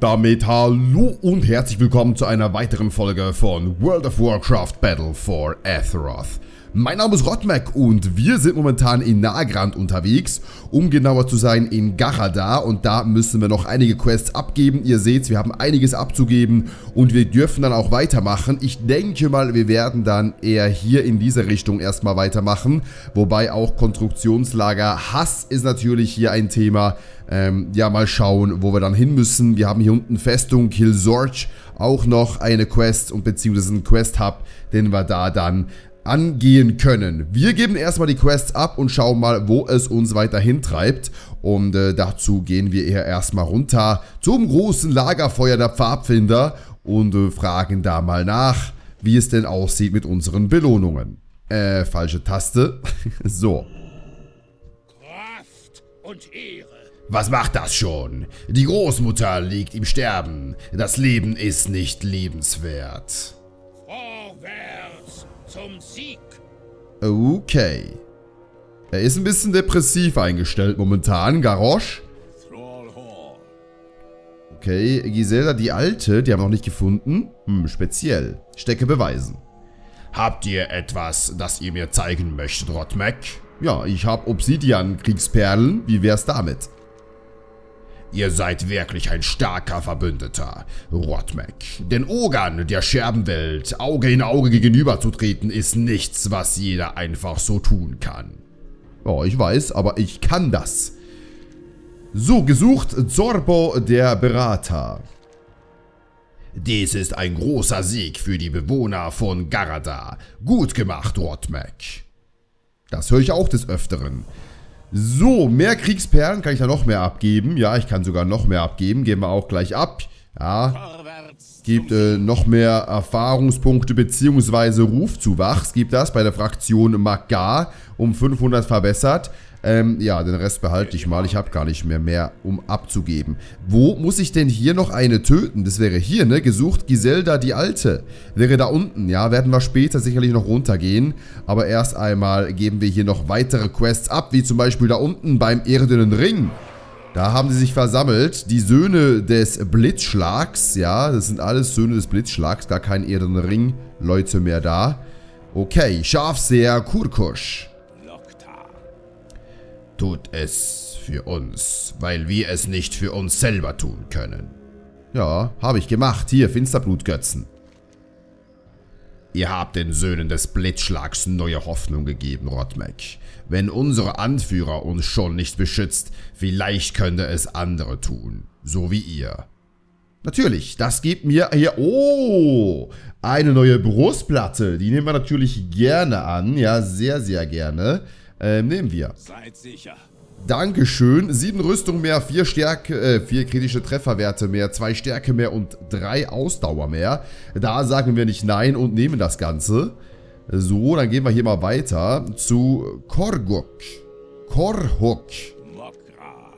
Damit hallo und herzlich willkommen zu einer weiteren Folge von World of Warcraft Battle for Azeroth. Mein Name ist Rotmek und wir sind momentan in Nagrand unterwegs, um genauer zu sein in Gachadar und da müssen wir noch einige Quests abgeben. Ihr seht, wir haben einiges abzugeben und wir dürfen dann auch weitermachen. Ich denke mal, wir werden dann eher hier in diese Richtung erstmal weitermachen, wobei auch Konstruktionslager Hass ist natürlich hier ein Thema. Ähm, ja, mal schauen, wo wir dann hin müssen. Wir haben hier unten Festung Kill Sorge, auch noch eine Quest und beziehungsweise einen Quest-Hub, den wir da dann angehen können. Wir geben erstmal die Quests ab und schauen mal, wo es uns weiterhin treibt. Und äh, dazu gehen wir eher erstmal runter zum großen Lagerfeuer der Pfadfinder und äh, fragen da mal nach, wie es denn aussieht mit unseren Belohnungen. Äh, falsche Taste. so. Kraft und Ehre. Was macht das schon? Die Großmutter liegt im Sterben. Das Leben ist nicht liebenswert. Vorwärts zum Sieg. Okay. Er ist ein bisschen depressiv eingestellt momentan, Garrosh. Okay, Gisela, die Alte, die haben wir noch nicht gefunden. Hm, speziell. Stecke beweisen. Habt ihr etwas, das ihr mir zeigen möchtet, Rotmek? Ja, ich hab Obsidian-Kriegsperlen. Wie wär's damit? Ihr seid wirklich ein starker Verbündeter, Rotmek. Denn Ogan der Scherbenwelt Auge in Auge gegenüberzutreten ist nichts, was jeder einfach so tun kann. Oh, ich weiß, aber ich kann das. So, gesucht Zorbo der Berater. Dies ist ein großer Sieg für die Bewohner von Garada. Gut gemacht, Rotmek. Das höre ich auch des Öfteren. So, mehr Kriegsperlen kann ich da noch mehr abgeben. Ja, ich kann sogar noch mehr abgeben. Geben wir auch gleich ab. Ja, gibt äh, noch mehr Erfahrungspunkte bzw. Rufzuwachs. Gibt das bei der Fraktion Magar um 500 verbessert. Ähm, ja, den Rest behalte ich mal. Ich habe gar nicht mehr mehr, um abzugeben. Wo muss ich denn hier noch eine töten? Das wäre hier, ne? Gesucht Giselda die Alte. Wäre da unten, ja. Werden wir später sicherlich noch runtergehen. Aber erst einmal geben wir hier noch weitere Quests ab. Wie zum Beispiel da unten beim Erdenen Ring. Da haben sie sich versammelt. Die Söhne des Blitzschlags, ja. Das sind alles Söhne des Blitzschlags. Gar kein Erdenen Ring. Leute mehr da. Okay, Schafseher Kurkusch. Tut es für uns, weil wir es nicht für uns selber tun können. Ja, habe ich gemacht. Hier, Finsterblutgötzen. Ihr habt den Söhnen des Blitzschlags neue Hoffnung gegeben, Rotmek. Wenn unsere Anführer uns schon nicht beschützt, vielleicht könnte es andere tun. So wie ihr. Natürlich, das gibt mir hier... Oh, eine neue Brustplatte. Die nehmen wir natürlich gerne an. Ja, sehr, sehr gerne. Ähm, nehmen wir. Seid sicher. Dankeschön. Sieben Rüstung mehr, vier Stärke, äh, vier kritische Trefferwerte mehr, zwei Stärke mehr und drei Ausdauer mehr. Da sagen wir nicht nein und nehmen das Ganze. So, dann gehen wir hier mal weiter zu Korguk. Korhuk. Mokra.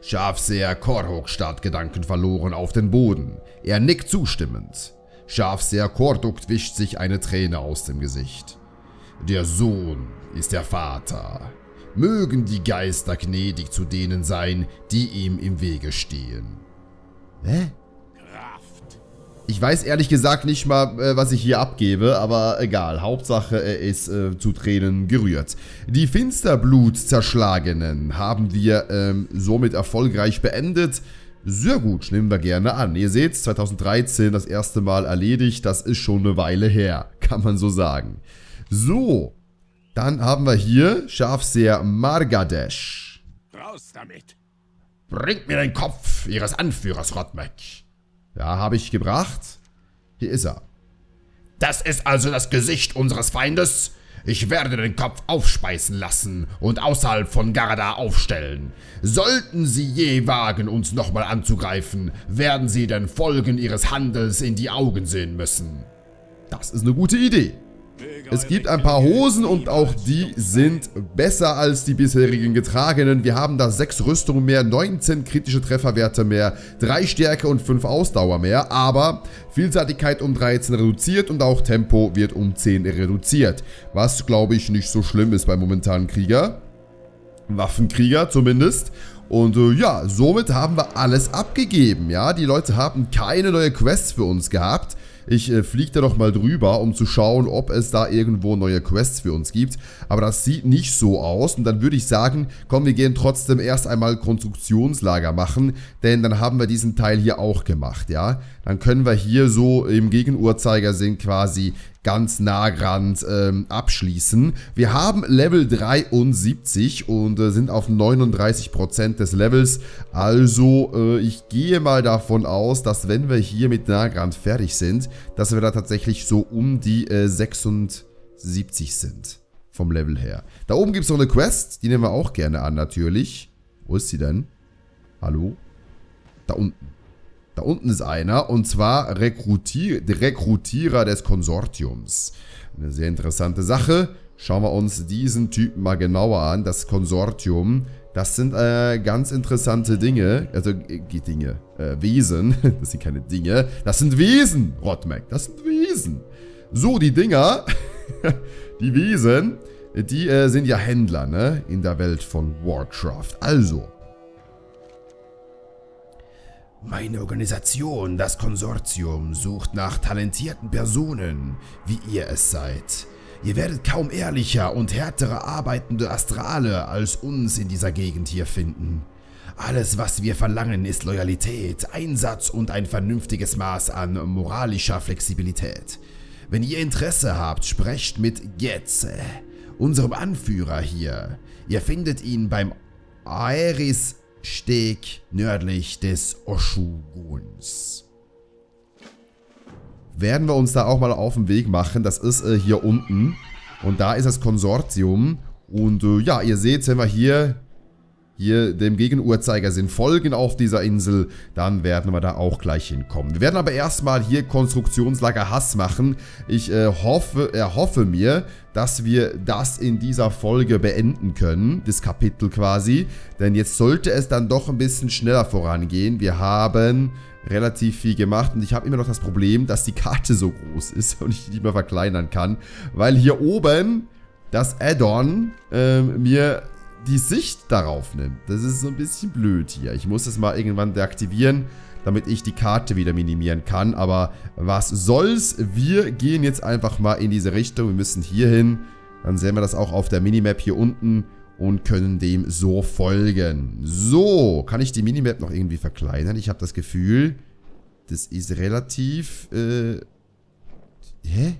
Schafseher Korhuk starrt Gedanken verloren auf den Boden. Er nickt zustimmend. Schafseher Korduk wischt sich eine Träne aus dem Gesicht. Der Sohn ist der Vater. Mögen die Geister gnädig zu denen sein, die ihm im Wege stehen. Hä? Kraft. Ich weiß ehrlich gesagt nicht mal, äh, was ich hier abgebe, aber egal. Hauptsache, er ist äh, zu Tränen gerührt. Die Finsterblut-Zerschlagenen haben wir ähm, somit erfolgreich beendet. Sehr gut, nehmen wir gerne an. Ihr seht, 2013 das erste Mal erledigt. Das ist schon eine Weile her, kann man so sagen. So, dann haben wir hier Schafseher Margadesh. Raus damit. Bringt mir den Kopf ihres Anführers, Rotmek. Ja, habe ich gebracht. Hier ist er. Das ist also das Gesicht unseres Feindes? Ich werde den Kopf aufspeisen lassen und außerhalb von Garda aufstellen. Sollten sie je wagen, uns nochmal anzugreifen, werden sie den Folgen ihres Handels in die Augen sehen müssen. Das ist eine gute Idee. Es gibt ein paar Hosen und auch die sind besser als die bisherigen getragenen. Wir haben da 6 Rüstungen mehr, 19 kritische Trefferwerte mehr, 3 Stärke und 5 Ausdauer mehr. Aber Vielseitigkeit um 13 reduziert und auch Tempo wird um 10 reduziert. Was, glaube ich, nicht so schlimm ist beim momentanen Krieger. Waffenkrieger zumindest. Und äh, ja, somit haben wir alles abgegeben, ja. Die Leute haben keine neue Quests für uns gehabt. Ich äh, fliege da doch mal drüber, um zu schauen, ob es da irgendwo neue Quests für uns gibt. Aber das sieht nicht so aus. Und dann würde ich sagen, komm, wir gehen trotzdem erst einmal Konstruktionslager machen. Denn dann haben wir diesen Teil hier auch gemacht, ja. Dann können wir hier so im Gegenuhrzeigersinn quasi ganz nah ran ähm, abschließen. Wir haben Level 73 und äh, sind auf 39% des Levels. Also äh, ich gehe mal davon aus, dass wenn wir hier mit Nagrand fertig sind, dass wir da tatsächlich so um die äh, 76 sind vom Level her. Da oben gibt es noch eine Quest, die nehmen wir auch gerne an natürlich. Wo ist sie denn? Hallo? Da unten. Da unten ist einer und zwar Rekrutier Rekrutierer des Konsortiums. Eine sehr interessante Sache. Schauen wir uns diesen Typen mal genauer an. Das Konsortium, das sind äh, ganz interessante Dinge. Also äh, Dinge, äh, Wesen. Das sind keine Dinge. Das sind Wesen, Rotmac. Das sind Wesen. So, die Dinger, die Wesen, die äh, sind ja Händler, ne? In der Welt von Warcraft. Also, meine Organisation, das Konsortium, sucht nach talentierten Personen, wie ihr es seid. Ihr werdet kaum ehrlicher und härtere arbeitende Astrale als uns in dieser Gegend hier finden. Alles, was wir verlangen, ist Loyalität, Einsatz und ein vernünftiges Maß an moralischer Flexibilität. Wenn ihr Interesse habt, sprecht mit Getze, unserem Anführer hier. Ihr findet ihn beim Aeris Steg nördlich des Oshuguns. Werden wir uns da auch mal auf den Weg machen. Das ist äh, hier unten. Und da ist das Konsortium. Und äh, ja, ihr seht, wenn wir hier hier dem Gegenuhrzeigersinn folgen auf dieser Insel, dann werden wir da auch gleich hinkommen. Wir werden aber erstmal hier Konstruktionslager Hass machen. Ich äh, hoffe, erhoffe mir, dass wir das in dieser Folge beenden können, das Kapitel quasi. Denn jetzt sollte es dann doch ein bisschen schneller vorangehen. Wir haben relativ viel gemacht und ich habe immer noch das Problem, dass die Karte so groß ist und ich nicht mehr verkleinern kann, weil hier oben das Add-on äh, mir die Sicht darauf nimmt. Das ist so ein bisschen blöd hier. Ich muss das mal irgendwann deaktivieren, damit ich die Karte wieder minimieren kann. Aber was soll's? Wir gehen jetzt einfach mal in diese Richtung. Wir müssen hier hin. Dann sehen wir das auch auf der Minimap hier unten und können dem so folgen. So, kann ich die Minimap noch irgendwie verkleinern? Ich habe das Gefühl, das ist relativ... Äh, hä?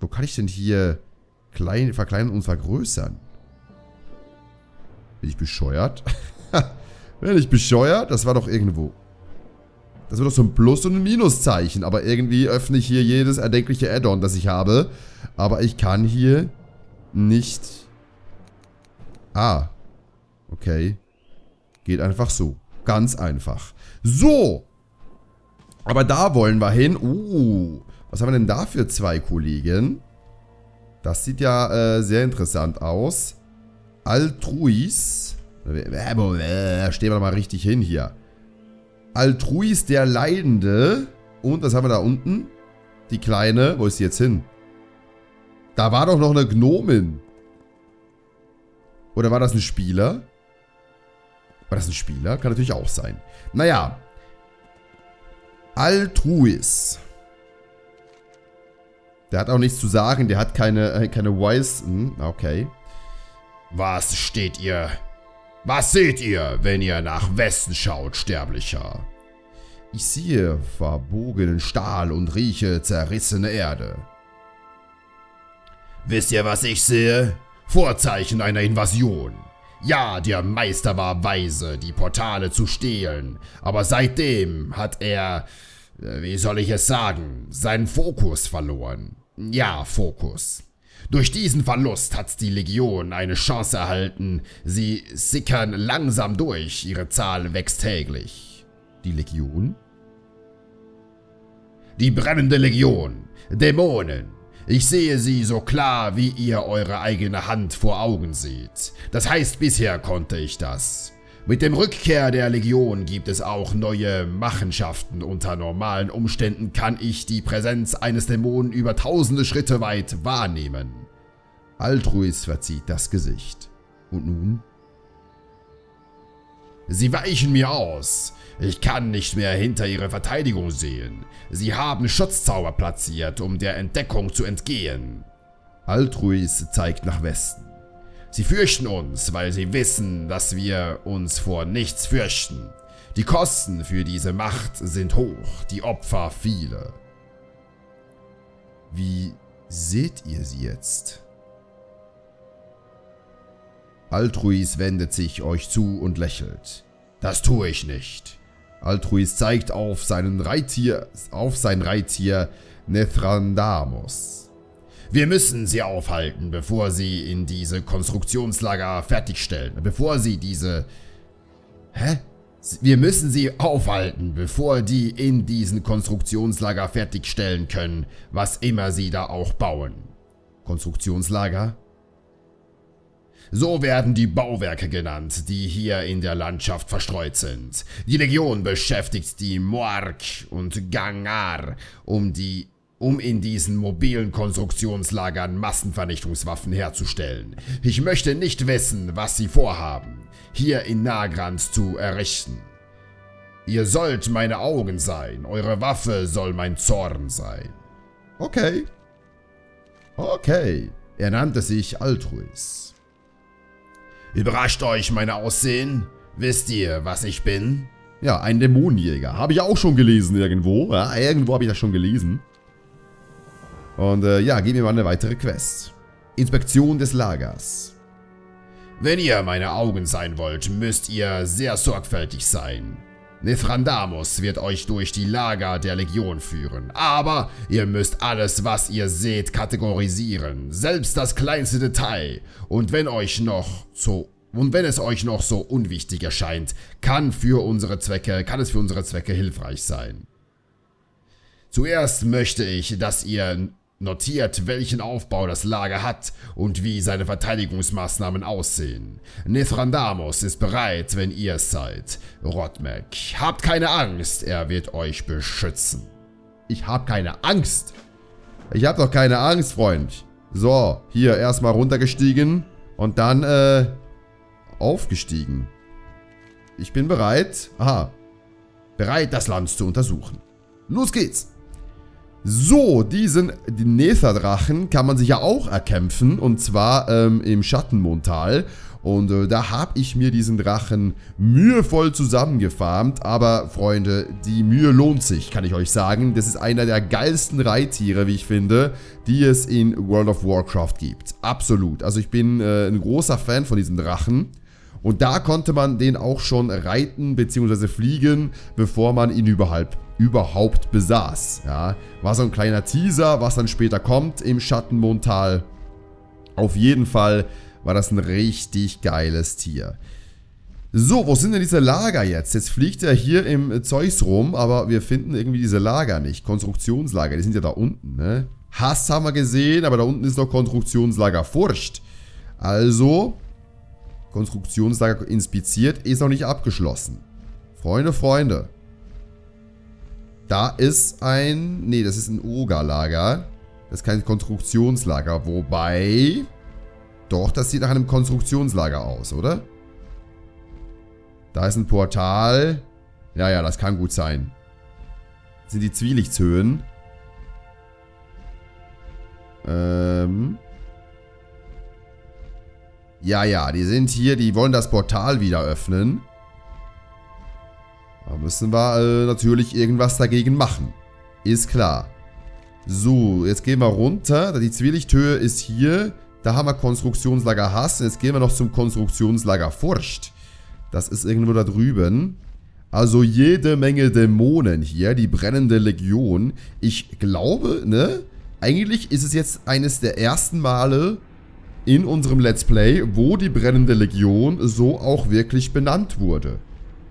Wo kann ich denn hier klein, verkleinern und vergrößern? Bin ich bescheuert? Bin ich bescheuert? Das war doch irgendwo. Das wird doch so ein Plus- und ein Minuszeichen. Aber irgendwie öffne ich hier jedes erdenkliche Add-on, das ich habe. Aber ich kann hier nicht... Ah. Okay. Geht einfach so. Ganz einfach. So. Aber da wollen wir hin. Uh. Was haben wir denn da für zwei Kollegen? Das sieht ja äh, sehr interessant aus. Altruis. Äh, stehen wir mal richtig hin hier. Altruis der Leidende. Und was haben wir da unten? Die Kleine. Wo ist sie jetzt hin? Da war doch noch eine Gnomin. Oder war das ein Spieler? War das ein Spieler? Kann natürlich auch sein. Naja. Altruis. Der hat auch nichts zu sagen. Der hat keine, äh, keine Wise... Hm, okay. Was steht ihr? Was seht ihr, wenn ihr nach Westen schaut, Sterblicher? Ich sehe verbogenen Stahl und rieche zerrissene Erde. Wisst ihr, was ich sehe? Vorzeichen einer Invasion. Ja, der Meister war weise, die Portale zu stehlen, aber seitdem hat er, äh, wie soll ich es sagen, seinen Fokus verloren. Ja, Fokus. Durch diesen Verlust hat die Legion eine Chance erhalten. Sie sickern langsam durch, ihre Zahl wächst täglich. Die Legion? Die brennende Legion. Dämonen. Ich sehe sie so klar, wie ihr eure eigene Hand vor Augen seht. Das heißt, bisher konnte ich das. Mit dem Rückkehr der Legion gibt es auch neue Machenschaften. Unter normalen Umständen kann ich die Präsenz eines Dämonen über tausende Schritte weit wahrnehmen. Altruis verzieht das Gesicht. Und nun? Sie weichen mir aus. Ich kann nicht mehr hinter ihre Verteidigung sehen. Sie haben Schutzzauber platziert, um der Entdeckung zu entgehen. Altruis zeigt nach Westen. Sie fürchten uns, weil sie wissen, dass wir uns vor nichts fürchten. Die Kosten für diese Macht sind hoch, die Opfer viele. Wie seht ihr sie jetzt? Altruis wendet sich euch zu und lächelt. Das tue ich nicht. Altruis zeigt auf seinen Reittier, auf sein Reittier Nethrandamus. Wir müssen sie aufhalten, bevor sie in diese Konstruktionslager fertigstellen. Bevor sie diese... Hä? Wir müssen sie aufhalten, bevor die in diesen Konstruktionslager fertigstellen können, was immer sie da auch bauen. Konstruktionslager? So werden die Bauwerke genannt, die hier in der Landschaft verstreut sind. Die Legion beschäftigt die Moark und Gangar, um, die, um in diesen mobilen Konstruktionslagern Massenvernichtungswaffen herzustellen. Ich möchte nicht wissen, was sie vorhaben, hier in Nagrand zu errichten. Ihr sollt meine Augen sein, eure Waffe soll mein Zorn sein. Okay. Okay. Er nannte sich Altruis. Überrascht euch mein Aussehen? Wisst ihr, was ich bin? Ja, ein Dämonenjäger. Habe ich auch schon gelesen irgendwo. Ja, irgendwo habe ich das schon gelesen. Und äh, ja, geben wir mal eine weitere Quest. Inspektion des Lagers. Wenn ihr meine Augen sein wollt, müsst ihr sehr sorgfältig sein. Nithrandamus wird euch durch die Lager der Legion führen, aber ihr müsst alles, was ihr seht, kategorisieren, selbst das kleinste Detail. Und wenn euch noch so und wenn es euch noch so unwichtig erscheint, kann für unsere Zwecke, kann es für unsere Zwecke hilfreich sein. Zuerst möchte ich, dass ihr notiert, welchen Aufbau das Lager hat und wie seine Verteidigungsmaßnahmen aussehen. Nithrandamus ist bereit, wenn ihr es seid. Rotmek, habt keine Angst, er wird euch beschützen. Ich hab keine Angst. Ich hab doch keine Angst, Freund. So, hier erstmal runtergestiegen und dann, äh, aufgestiegen. Ich bin bereit. Aha. Bereit, das Land zu untersuchen. Los geht's. So, diesen Netherdrachen kann man sich ja auch erkämpfen. Und zwar ähm, im Schattenmondtal. Und äh, da habe ich mir diesen Drachen mühevoll zusammengefarmt. Aber Freunde, die Mühe lohnt sich, kann ich euch sagen. Das ist einer der geilsten Reittiere, wie ich finde, die es in World of Warcraft gibt. Absolut. Also ich bin äh, ein großer Fan von diesem Drachen. Und da konnte man den auch schon reiten bzw. fliegen, bevor man ihn überhaupt, überhaupt besaß. Ja, war so ein kleiner Teaser, was dann später kommt im Schattenmondtal. Auf jeden Fall war das ein richtig geiles Tier. So, wo sind denn diese Lager jetzt? Jetzt fliegt er hier im Zeus rum, aber wir finden irgendwie diese Lager nicht. Konstruktionslager, die sind ja da unten, ne? Hass haben wir gesehen, aber da unten ist doch Konstruktionslager Furcht. Also, Konstruktionslager inspiziert, ist noch nicht abgeschlossen. Freunde, Freunde. Da ist ein... Nee, das ist ein Oga-Lager. Das ist kein Konstruktionslager. Wobei... Doch, das sieht nach einem Konstruktionslager aus, oder? Da ist ein Portal. Ja, ja, das kann gut sein. Das sind die Zwielichtshöhen. Ähm... Ja, ja, die sind hier, die wollen das Portal wieder öffnen. Da müssen wir äh, natürlich irgendwas dagegen machen. Ist klar. So, jetzt gehen wir runter. Die Zwielichthöhe ist hier. Da haben wir Konstruktionslager Hass. Jetzt gehen wir noch zum Konstruktionslager Furcht. Das ist irgendwo da drüben. Also jede Menge Dämonen hier. Die brennende Legion. Ich glaube, ne? Eigentlich ist es jetzt eines der ersten Male, in unserem Let's Play, wo die brennende Legion so auch wirklich benannt wurde.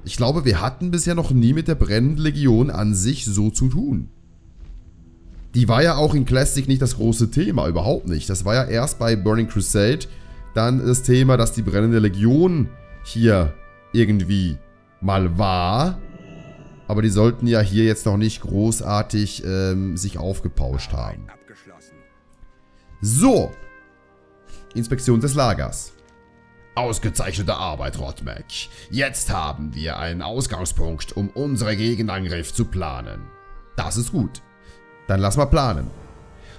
Ich glaube, wir hatten bisher noch nie mit der brennenden Legion an sich so zu tun. Die war ja auch in Classic nicht das große Thema, überhaupt nicht. Das war ja erst bei Burning Crusade dann das Thema, dass die brennende Legion hier irgendwie mal war. Aber die sollten ja hier jetzt noch nicht großartig ähm, sich aufgepauscht haben. So, Inspektion des Lagers. Ausgezeichnete Arbeit, Rotmek. Jetzt haben wir einen Ausgangspunkt, um unsere Gegenangriff zu planen. Das ist gut. Dann lass mal planen.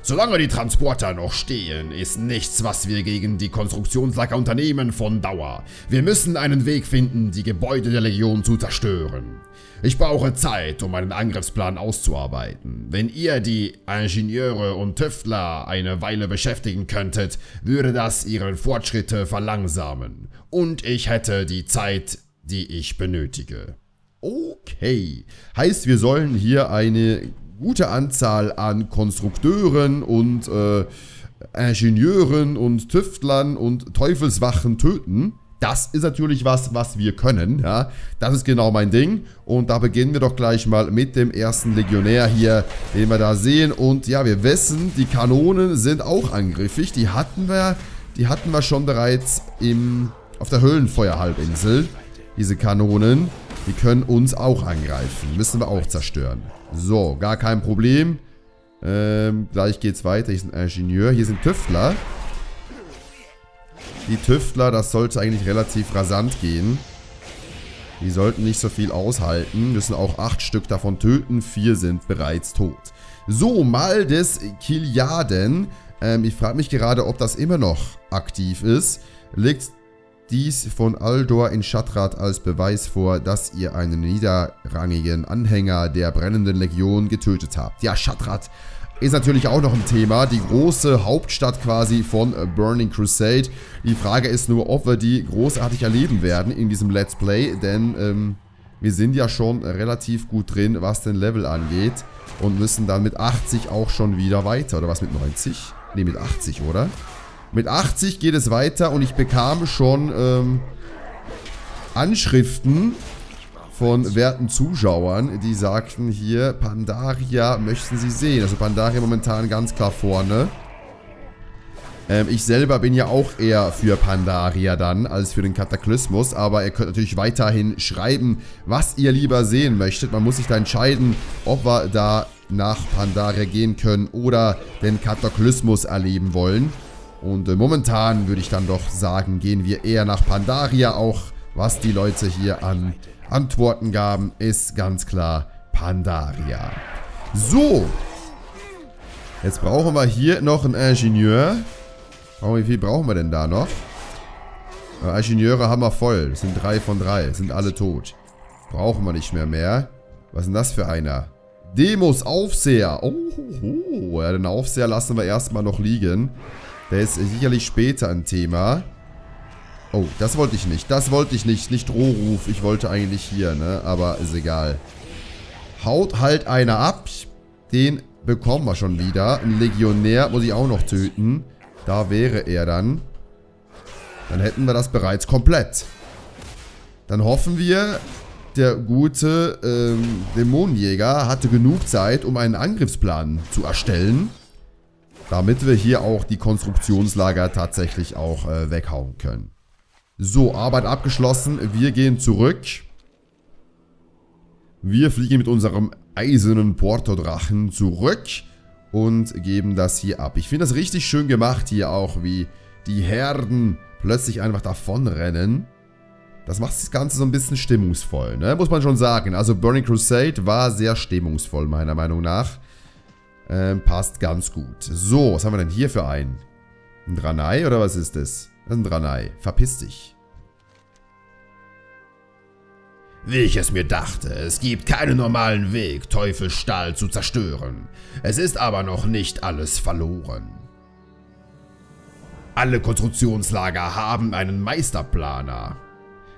Solange die Transporter noch stehen, ist nichts, was wir gegen die Konstruktionslager unternehmen, von Dauer. Wir müssen einen Weg finden, die Gebäude der Legion zu zerstören. Ich brauche Zeit, um einen Angriffsplan auszuarbeiten. Wenn ihr die Ingenieure und Tüftler eine Weile beschäftigen könntet, würde das ihre Fortschritte verlangsamen. Und ich hätte die Zeit, die ich benötige. Okay. Heißt, wir sollen hier eine gute Anzahl an Konstrukteuren und äh, Ingenieuren und Tüftlern und Teufelswachen töten. Das ist natürlich was, was wir können. Ja? Das ist genau mein Ding. Und da beginnen wir doch gleich mal mit dem ersten Legionär hier, den wir da sehen. Und ja, wir wissen, die Kanonen sind auch angriffig. Die hatten wir, die hatten wir schon bereits im, auf der Höhlenfeuerhalbinsel. Diese Kanonen, die können uns auch angreifen. Müssen wir auch zerstören. So, gar kein Problem. Ähm, gleich geht's weiter. Hier ist ein Ingenieur. Hier sind Tüftler. Die Tüftler, das sollte eigentlich relativ rasant gehen. Die sollten nicht so viel aushalten. Müssen auch acht Stück davon töten. Vier sind bereits tot. So, mal des Kiliaden. Ähm, ich frage mich gerade, ob das immer noch aktiv ist. Legt dies von Aldor in Shatrat als Beweis vor, dass ihr einen niederrangigen Anhänger der brennenden Legion getötet habt. Ja, Shatrat ist natürlich auch noch ein Thema. Die große Hauptstadt quasi von Burning Crusade. Die Frage ist nur, ob wir die großartig erleben werden in diesem Let's Play, denn ähm, wir sind ja schon relativ gut drin, was den Level angeht und müssen dann mit 80 auch schon wieder weiter. Oder was mit 90? Ne, mit 80, oder? Mit 80 geht es weiter und ich bekam schon ähm, Anschriften von werten Zuschauern, die sagten hier, Pandaria möchten sie sehen. Also Pandaria momentan ganz klar vorne. Ähm, ich selber bin ja auch eher für Pandaria dann, als für den Kataklysmus. Aber ihr könnt natürlich weiterhin schreiben, was ihr lieber sehen möchtet. Man muss sich da entscheiden, ob wir da nach Pandaria gehen können oder den Kataklysmus erleben wollen. Und äh, momentan würde ich dann doch sagen, gehen wir eher nach Pandaria. Auch was die Leute hier an Antworten gaben, ist ganz klar Pandaria. So. Jetzt brauchen wir hier noch einen Ingenieur. Oh, wie viel brauchen wir denn da noch? Äh, Ingenieure haben wir voll. Das sind drei von drei. Sind alle tot. Brauchen wir nicht mehr mehr. Was ist denn das für einer? Demos Aufseher. Oh, oh, oh. Ja, den Aufseher lassen wir erstmal noch liegen. Der ist sicherlich später ein Thema. Oh, das wollte ich nicht. Das wollte ich nicht. Nicht Drohruf. Ich wollte eigentlich hier, ne? Aber ist egal. Haut halt einer ab. Den bekommen wir schon wieder. Ein Legionär muss ich auch noch töten. Da wäre er dann. Dann hätten wir das bereits komplett. Dann hoffen wir, der gute ähm, Dämonenjäger hatte genug Zeit, um einen Angriffsplan zu erstellen. Damit wir hier auch die Konstruktionslager tatsächlich auch äh, weghauen können. So, Arbeit abgeschlossen. Wir gehen zurück. Wir fliegen mit unserem eisernen Portodrachen zurück und geben das hier ab. Ich finde das richtig schön gemacht hier auch, wie die Herden plötzlich einfach davonrennen. Das macht das Ganze so ein bisschen stimmungsvoll, ne? muss man schon sagen. Also Burning Crusade war sehr stimmungsvoll, meiner Meinung nach. Ähm, passt ganz gut. So, was haben wir denn hier für einen? Ein Dranei oder was ist das? Das ist ein Dranei. Verpiss dich. Wie ich es mir dachte, es gibt keinen normalen Weg, Teufelsstahl zu zerstören. Es ist aber noch nicht alles verloren. Alle Konstruktionslager haben einen Meisterplaner.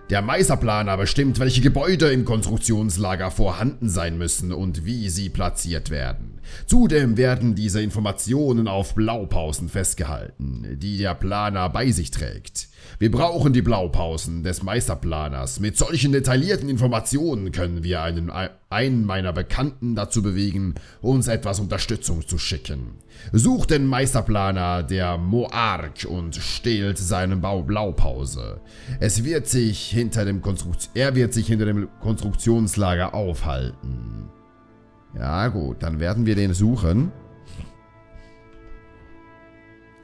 Der Meisterplaner bestimmt, welche Gebäude im Konstruktionslager vorhanden sein müssen und wie sie platziert werden. Zudem werden diese Informationen auf Blaupausen festgehalten, die der Planer bei sich trägt. Wir brauchen die Blaupausen des Meisterplaners. Mit solchen detaillierten Informationen können wir einen, einen meiner Bekannten dazu bewegen, uns etwas Unterstützung zu schicken. Sucht den Meisterplaner der Moark und stehlt seine Bau Blaupause. Es wird sich hinter dem Konstrukt er wird sich hinter dem Konstruktionslager aufhalten. Ja gut, dann werden wir den suchen.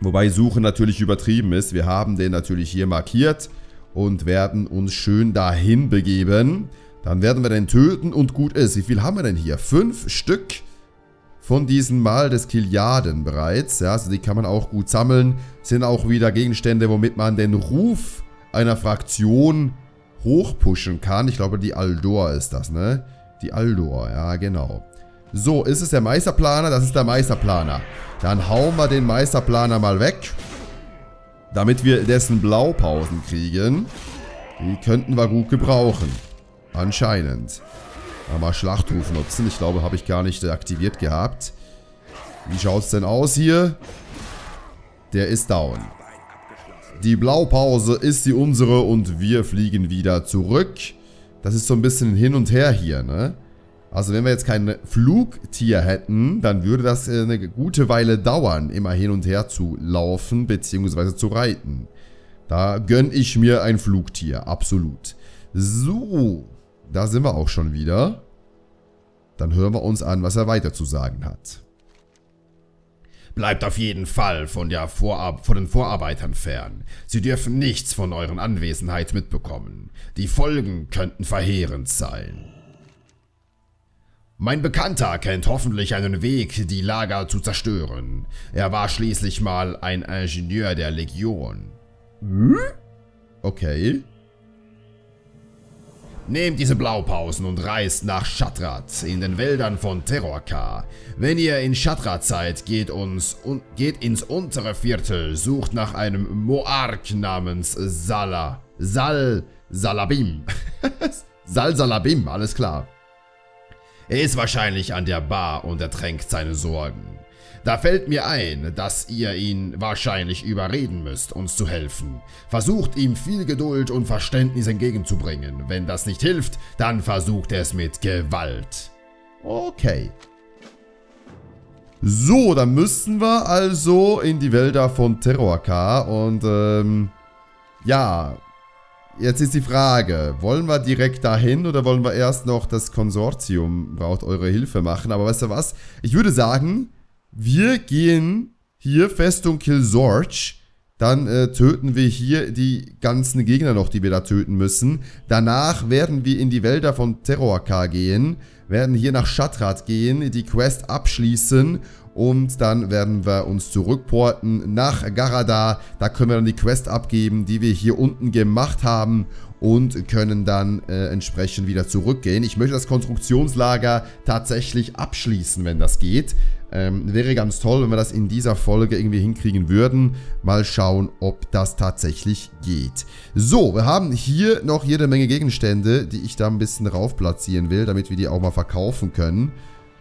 Wobei Suchen natürlich übertrieben ist. Wir haben den natürlich hier markiert. und werden uns schön dahin begeben. Dann werden wir den töten und gut ist. Wie viel haben wir denn hier? Fünf Stück von diesen Mal des Kiliaden bereits. Ja, also die kann man auch gut sammeln. Sind auch wieder Gegenstände, womit man den Ruf einer Fraktion hochpushen kann. Ich glaube, die Aldor ist das, ne? Die Aldor, ja, genau. So, ist es der Meisterplaner? Das ist der Meisterplaner. Dann hauen wir den Meisterplaner mal weg. Damit wir dessen Blaupausen kriegen. Die könnten wir gut gebrauchen. Anscheinend. Mal Schlachtruf nutzen. Ich glaube, habe ich gar nicht aktiviert gehabt. Wie schaut es denn aus hier? Der ist down. Die Blaupause ist die unsere und wir fliegen wieder zurück. Das ist so ein bisschen hin und her hier, ne? Also wenn wir jetzt kein Flugtier hätten, dann würde das äh, eine gute Weile dauern, immer hin und her zu laufen bzw. zu reiten. Da gönne ich mir ein Flugtier, absolut. So, da sind wir auch schon wieder. Dann hören wir uns an, was er weiter zu sagen hat. Bleibt auf jeden Fall von, von den Vorarbeitern fern. Sie dürfen nichts von euren Anwesenheit mitbekommen. Die Folgen könnten verheerend sein. Mein Bekannter kennt hoffentlich einen Weg, die Lager zu zerstören. Er war schließlich mal ein Ingenieur der Legion. Hm? Okay. Nehmt diese Blaupausen und reist nach Shatrat in den Wäldern von Terrorka. Wenn ihr in Shatrat seid, geht, uns, un, geht ins untere Viertel, sucht nach einem Moark namens Sala. Sal Salabim. Sal Salabim, alles klar. Er ist wahrscheinlich an der Bar und ertränkt seine Sorgen. Da fällt mir ein, dass ihr ihn wahrscheinlich überreden müsst, uns zu helfen. Versucht ihm viel Geduld und Verständnis entgegenzubringen. Wenn das nicht hilft, dann versucht er es mit Gewalt. Okay. So, dann müssten wir also in die Wälder von Terrorka und ähm, ja, Jetzt ist die Frage, wollen wir direkt dahin oder wollen wir erst noch das Konsortium braucht eure Hilfe machen? Aber weißt du was? Ich würde sagen, wir gehen hier Festung Kilsorge. Dann äh, töten wir hier die ganzen Gegner noch, die wir da töten müssen. Danach werden wir in die Wälder von Terrorka gehen, werden hier nach Shatrat gehen, die Quest abschließen und dann werden wir uns zurückporten nach Garada. Da können wir dann die Quest abgeben, die wir hier unten gemacht haben und können dann äh, entsprechend wieder zurückgehen. Ich möchte das Konstruktionslager tatsächlich abschließen, wenn das geht. Ähm, wäre ganz toll, wenn wir das in dieser Folge irgendwie hinkriegen würden. Mal schauen, ob das tatsächlich geht. So, wir haben hier noch jede Menge Gegenstände, die ich da ein bisschen rauf platzieren will, damit wir die auch mal verkaufen können.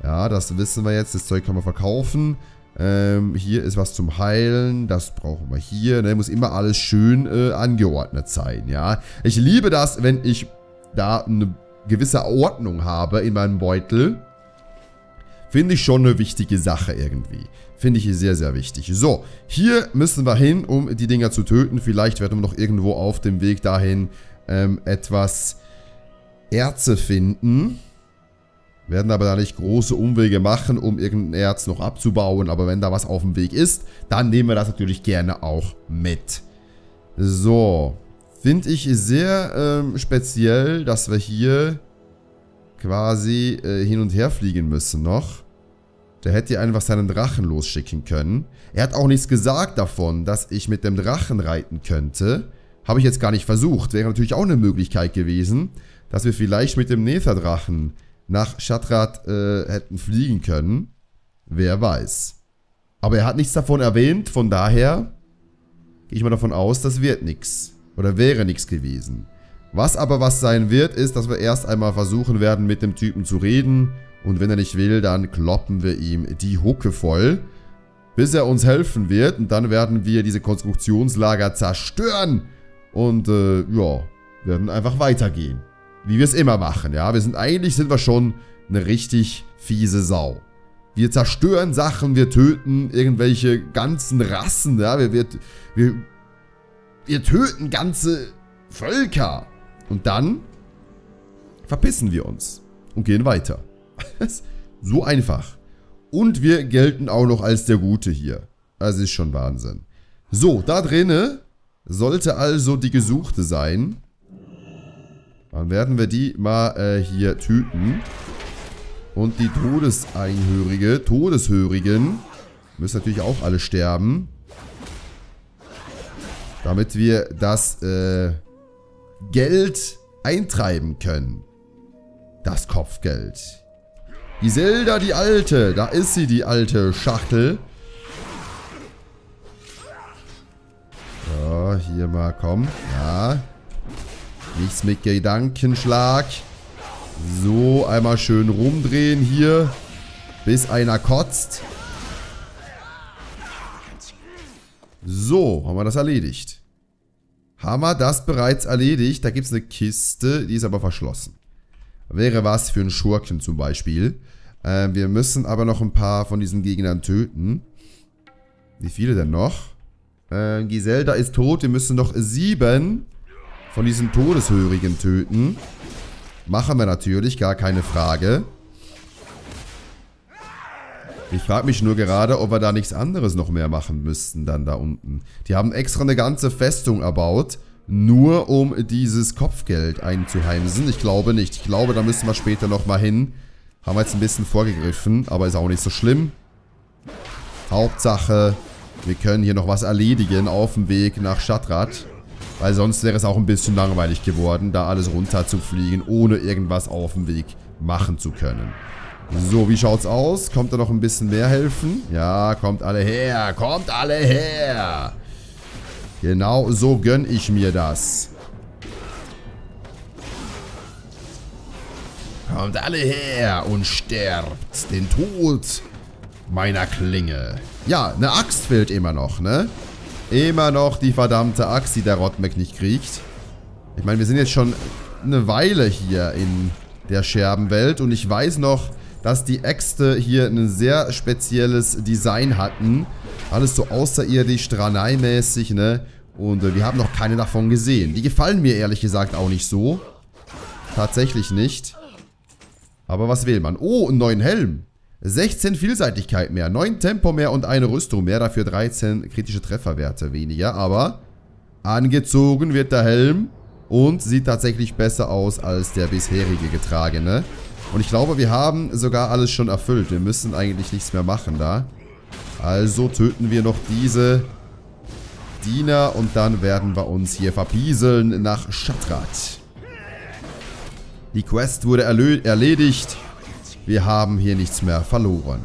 Ja, das wissen wir jetzt. Das Zeug kann man verkaufen. Ähm, hier ist was zum Heilen. Das brauchen wir hier. Ne? Muss immer alles schön äh, angeordnet sein, ja. Ich liebe das, wenn ich da eine gewisse Ordnung habe in meinem Beutel. Finde ich schon eine wichtige Sache irgendwie. Finde ich sehr, sehr wichtig. So, hier müssen wir hin, um die Dinger zu töten. Vielleicht werden wir noch irgendwo auf dem Weg dahin ähm, etwas Erze finden. Werden aber da nicht große Umwege machen, um irgendein Erz noch abzubauen. Aber wenn da was auf dem Weg ist, dann nehmen wir das natürlich gerne auch mit. So. Finde ich sehr ähm, speziell, dass wir hier quasi äh, hin und her fliegen müssen noch. Der hätte einfach seinen Drachen losschicken können. Er hat auch nichts gesagt davon, dass ich mit dem Drachen reiten könnte. Habe ich jetzt gar nicht versucht. Wäre natürlich auch eine Möglichkeit gewesen, dass wir vielleicht mit dem Netherdrachen nach Shatrat äh, hätten fliegen können. Wer weiß. Aber er hat nichts davon erwähnt, von daher gehe ich mal davon aus, das wird nichts. Oder wäre nichts gewesen. Was aber was sein wird, ist, dass wir erst einmal versuchen werden, mit dem Typen zu reden. Und wenn er nicht will, dann kloppen wir ihm die Hucke voll. Bis er uns helfen wird. Und dann werden wir diese Konstruktionslager zerstören. Und äh, ja, werden einfach weitergehen. Wie wir es immer machen, ja. Wir sind eigentlich sind wir schon eine richtig fiese Sau. Wir zerstören Sachen, wir töten irgendwelche ganzen Rassen, ja. Wir, wir, wir, wir töten ganze Völker. Und dann verpissen wir uns und gehen weiter. so einfach. Und wir gelten auch noch als der Gute hier. Das ist schon Wahnsinn. So, da drinnen sollte also die gesuchte sein. Dann werden wir die mal äh, hier töten. Und die Todeseinhörige, Todeshörigen, müssen natürlich auch alle sterben. Damit wir das äh, Geld eintreiben können. Das Kopfgeld. Iselda, die Alte. Da ist sie, die alte Schachtel. So, hier mal, komm. Ja. Nichts mit Gedankenschlag. So, einmal schön rumdrehen hier. Bis einer kotzt. So, haben wir das erledigt. Haben wir das bereits erledigt? Da gibt es eine Kiste, die ist aber verschlossen. Wäre was für einen Schurken zum Beispiel. Äh, wir müssen aber noch ein paar von diesen Gegnern töten. Wie viele denn noch? Äh, Giselda ist tot. Wir müssen noch sieben von diesen Todeshörigen töten. Machen wir natürlich, gar keine Frage. Ich frage mich nur gerade, ob wir da nichts anderes noch mehr machen müssten dann da unten. Die haben extra eine ganze Festung erbaut, nur um dieses Kopfgeld einzuheimsen. Ich glaube nicht. Ich glaube, da müssen wir später nochmal hin. Haben wir jetzt ein bisschen vorgegriffen, aber ist auch nicht so schlimm. Hauptsache, wir können hier noch was erledigen auf dem Weg nach Stadtrat. Weil sonst wäre es auch ein bisschen langweilig geworden, da alles runter zu fliegen, ohne irgendwas auf dem Weg machen zu können. So, wie schaut's aus? Kommt da noch ein bisschen mehr helfen? Ja, kommt alle her. Kommt alle her. Genau so gönn ich mir das. Kommt alle her und sterbt den Tod meiner Klinge. Ja, eine Axt fehlt immer noch, ne? Immer noch die verdammte Axt, die der Rotmeck nicht kriegt. Ich meine, wir sind jetzt schon eine Weile hier in der Scherbenwelt und ich weiß noch, dass die Äxte hier ein sehr spezielles Design hatten. Alles so außerirdisch, Stranei-mäßig, ne? Und äh, wir haben noch keine davon gesehen. Die gefallen mir ehrlich gesagt auch nicht so. Tatsächlich nicht. Aber was will man? Oh, einen neuen Helm. 16 Vielseitigkeit mehr, 9 Tempo mehr und eine Rüstung mehr. Dafür 13 kritische Trefferwerte weniger. Aber angezogen wird der Helm und sieht tatsächlich besser aus als der bisherige getragene. Und ich glaube, wir haben sogar alles schon erfüllt. Wir müssen eigentlich nichts mehr machen da. Also töten wir noch diese Diener und dann werden wir uns hier verpieseln nach Shatrat. Die Quest wurde erledigt. Wir haben hier nichts mehr verloren.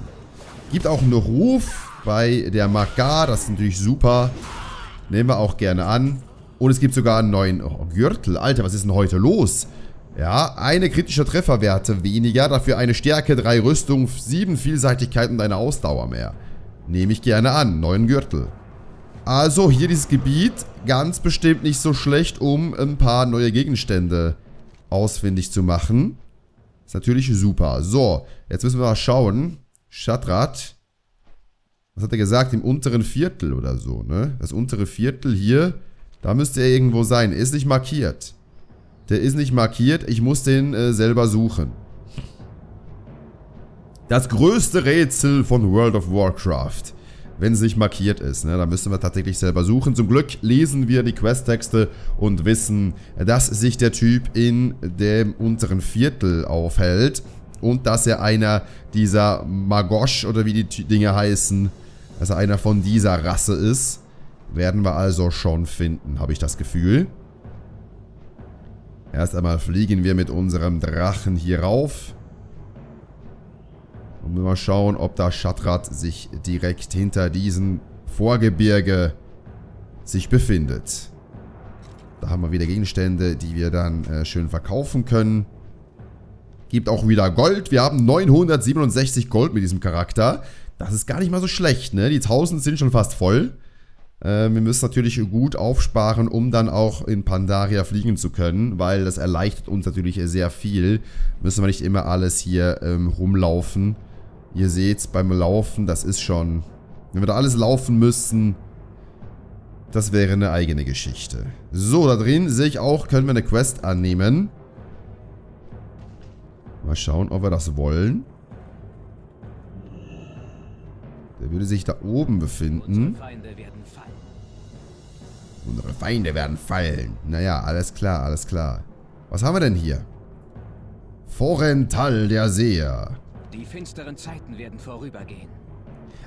Gibt auch einen Ruf bei der Magar. Das ist natürlich super. Nehmen wir auch gerne an. Und es gibt sogar einen neuen oh, Gürtel. Alter, was ist denn heute los? Ja, eine kritische Trefferwerte weniger, dafür eine Stärke, drei Rüstung, sieben Vielseitigkeit und eine Ausdauer mehr. Nehme ich gerne an, neuen Gürtel. Also hier dieses Gebiet, ganz bestimmt nicht so schlecht, um ein paar neue Gegenstände ausfindig zu machen. Ist natürlich super. So, jetzt müssen wir mal schauen. Shatrat. Was hat er gesagt? Im unteren Viertel oder so, ne? Das untere Viertel hier, da müsste er irgendwo sein. Ist nicht markiert. Der ist nicht markiert. Ich muss den äh, selber suchen. Das größte Rätsel von World of Warcraft. Wenn es nicht markiert ist. Ne? Da müssen wir tatsächlich selber suchen. Zum Glück lesen wir die Questtexte und wissen, dass sich der Typ in dem unteren Viertel aufhält. Und dass er einer dieser Magosh oder wie die Dinge heißen, dass er einer von dieser Rasse ist. Werden wir also schon finden, habe ich das Gefühl. Erst einmal fliegen wir mit unserem Drachen hier rauf. Und mal schauen, ob da Shatrat sich direkt hinter diesem Vorgebirge sich befindet. Da haben wir wieder Gegenstände, die wir dann äh, schön verkaufen können. Gibt auch wieder Gold. Wir haben 967 Gold mit diesem Charakter. Das ist gar nicht mal so schlecht, ne? Die 1000 sind schon fast voll. Äh, wir müssen natürlich gut aufsparen, um dann auch in Pandaria fliegen zu können, weil das erleichtert uns natürlich sehr viel. Müssen wir nicht immer alles hier ähm, rumlaufen. Ihr seht beim Laufen, das ist schon... Wenn wir da alles laufen müssten, das wäre eine eigene Geschichte. So, da drin sehe ich auch, können wir eine Quest annehmen. Mal schauen, ob wir das wollen. Der würde sich da oben befinden. Unsere Feinde werden fallen. Naja, alles klar, alles klar. Was haben wir denn hier? Forental der Seher. Die finsteren Zeiten werden vorübergehen.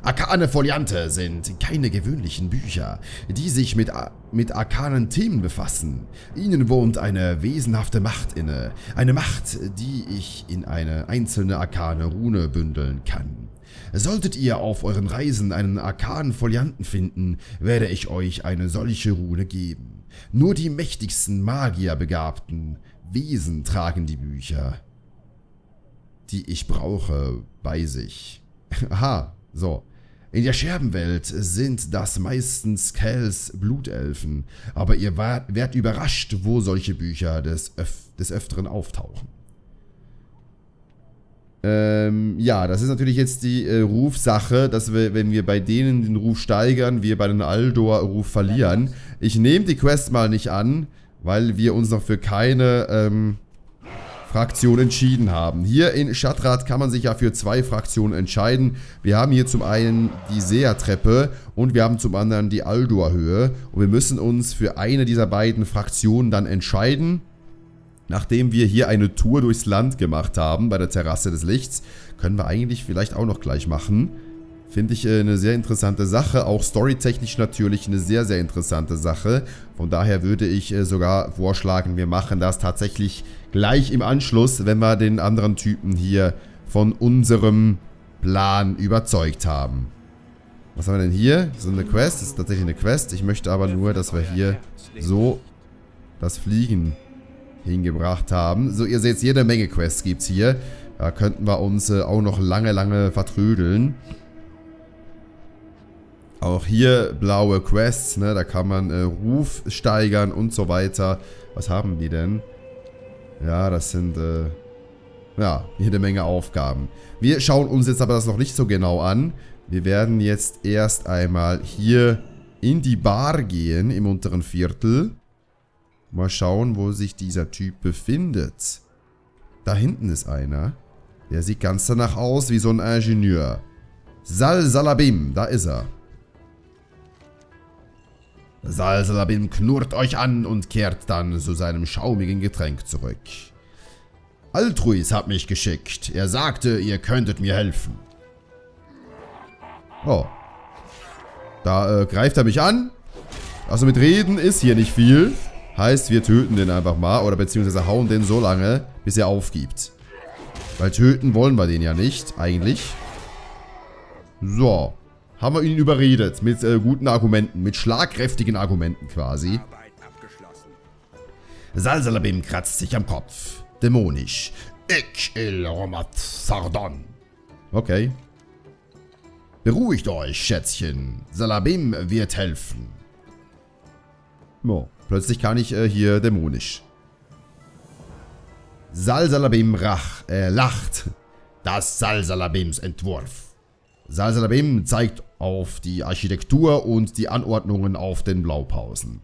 Arkane Foliante sind keine gewöhnlichen Bücher, die sich mit, mit arkanen Themen befassen. Ihnen wohnt eine wesenhafte Macht inne. Eine Macht, die ich in eine einzelne arkane Rune bündeln kann. Solltet ihr auf euren Reisen einen arkanen Folianten finden, werde ich euch eine solche Rune geben. Nur die mächtigsten Magierbegabten Wesen tragen die Bücher, die ich brauche, bei sich. Aha, so. In der Scherbenwelt sind das meistens Kells Blutelfen, aber ihr werdet überrascht, wo solche Bücher des, Öf des Öfteren auftauchen. Ähm, ja, das ist natürlich jetzt die äh, Rufsache, dass wir, wenn wir bei denen den Ruf steigern, wir bei den Aldor-Ruf verlieren. Ich nehme die Quest mal nicht an, weil wir uns noch für keine ähm, Fraktion entschieden haben. Hier in Schattrat kann man sich ja für zwei Fraktionen entscheiden. Wir haben hier zum einen die Seertreppe und wir haben zum anderen die Aldor-Höhe. Und wir müssen uns für eine dieser beiden Fraktionen dann entscheiden. Nachdem wir hier eine Tour durchs Land gemacht haben, bei der Terrasse des Lichts, können wir eigentlich vielleicht auch noch gleich machen. Finde ich äh, eine sehr interessante Sache, auch storytechnisch natürlich eine sehr, sehr interessante Sache. Von daher würde ich äh, sogar vorschlagen, wir machen das tatsächlich gleich im Anschluss, wenn wir den anderen Typen hier von unserem Plan überzeugt haben. Was haben wir denn hier? So eine Quest, das ist tatsächlich eine Quest. Ich möchte aber nur, dass wir hier so das Fliegen hingebracht haben. So, ihr seht, jede Menge Quests gibt es hier. Da könnten wir uns äh, auch noch lange, lange vertrödeln. Auch hier blaue Quests, ne? Da kann man äh, Ruf steigern und so weiter. Was haben die denn? Ja, das sind, äh, ja, jede Menge Aufgaben. Wir schauen uns jetzt aber das noch nicht so genau an. Wir werden jetzt erst einmal hier in die Bar gehen im unteren Viertel. Mal schauen, wo sich dieser Typ befindet. Da hinten ist einer. Der sieht ganz danach aus wie so ein Ingenieur. Sal Salabim, da ist er. Sal Salabim knurrt euch an und kehrt dann zu seinem schaumigen Getränk zurück. Altruis hat mich geschickt. Er sagte, ihr könntet mir helfen. Oh. Da äh, greift er mich an. Also mit Reden ist hier nicht viel. Heißt, wir töten den einfach mal oder beziehungsweise hauen den so lange, bis er aufgibt. Weil töten wollen wir den ja nicht, eigentlich. So. Haben wir ihn überredet mit äh, guten Argumenten, mit schlagkräftigen Argumenten quasi. Salsalabim kratzt sich am Kopf. Dämonisch. Ich il romat sardon. Okay. Beruhigt euch, Schätzchen. Salabim wird helfen. Oh. Plötzlich kann ich äh, hier dämonisch. Salsalabim rach, äh, lacht. Das Salsalabims Entwurf. Salsalabim zeigt auf die Architektur und die Anordnungen auf den Blaupausen.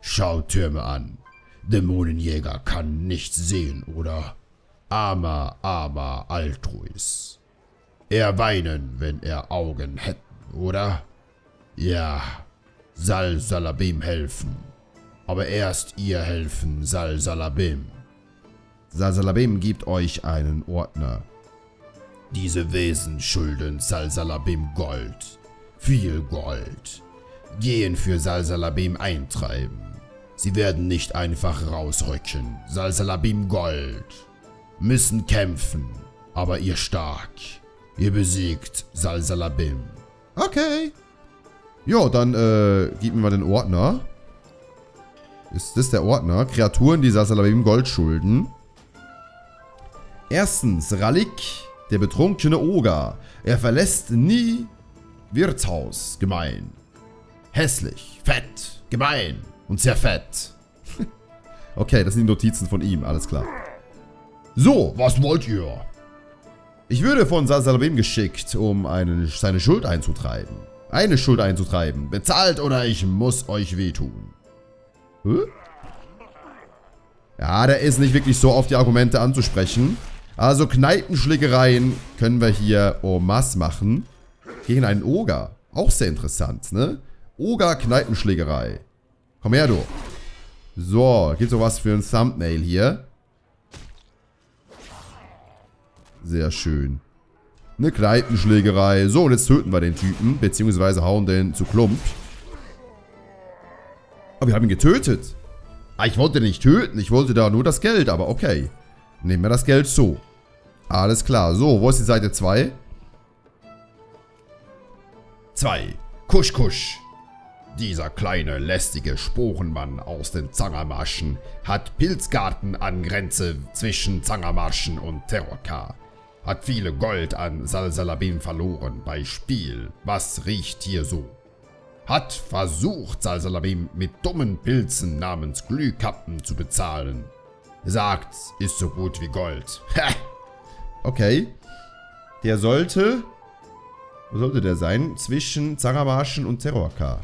Schaut Türme an. Dämonenjäger kann nichts sehen, oder? Armer, armer Altruis. Er weinen, wenn er Augen hätten, oder? Ja, Salsalabim helfen. Aber erst ihr helfen Salsalabim. Salsalabim gibt euch einen Ordner. Diese Wesen schulden Salsalabim Gold. Viel Gold. Gehen für Salsalabim eintreiben. Sie werden nicht einfach rausrücken. Salsalabim Gold. Müssen kämpfen. Aber ihr stark. Ihr besiegt Salsalabim. Okay. Jo, dann äh, gib mir mal den Ordner. Ist das der Ordner? Kreaturen, die Salsalabim Gold schulden. Erstens, Ralik, der betrunkene Oger. Er verlässt nie Wirtshaus. Gemein. Hässlich. Fett. Gemein. Und sehr fett. okay, das sind die Notizen von ihm. Alles klar. So, was wollt ihr? Ich würde von Salsalabim geschickt, um eine, seine Schuld einzutreiben. Eine Schuld einzutreiben. Bezahlt oder ich muss euch wehtun. Ja, der ist nicht wirklich so auf die Argumente anzusprechen. Also Kneipenschlägereien können wir hier en masse machen. Gegen einen Oger. Auch sehr interessant, ne? Oger Kneipenschlägerei. Komm her, du. So, gibt's noch was für ein Thumbnail hier? Sehr schön. Eine Kneipenschlägerei. So, und jetzt töten wir den Typen, beziehungsweise hauen den zu Klump. Aber wir haben ihn getötet. Ah, ich wollte nicht töten, ich wollte da nur das Geld, aber okay. Nehmen wir das Geld so. Alles klar. So, wo ist die Seite 2? 2. Kusch, kusch. Dieser kleine, lästige Sporenmann aus den Zangermarschen hat Pilzgarten an Grenze zwischen Zangermarschen und Terrorkar. Hat viele Gold an Salsalabim verloren bei Spiel. Was riecht hier so? Hat versucht, Salsalabim mit dummen Pilzen namens Glühkappen zu bezahlen. Sagt, ist so gut wie Gold. Ha! Okay. Der sollte... Wo sollte der sein? Zwischen Zangermarschen und Terrorkar.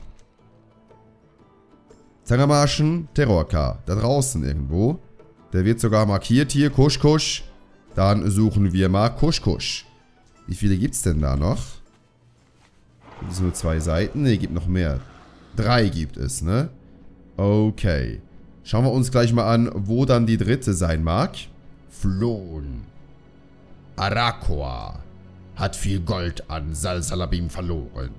Zangermarschen, Terrorkar. Da draußen irgendwo. Der wird sogar markiert hier. Kusch, kusch. Dann suchen wir mal Kusch, kusch. Wie viele gibt es denn da noch? Gibt es nur zwei Seiten? Ne, gibt noch mehr. Drei gibt es, ne? Okay. Schauen wir uns gleich mal an, wo dann die dritte sein mag. Flohen. Arakoa hat viel Gold an Salsalabim verloren.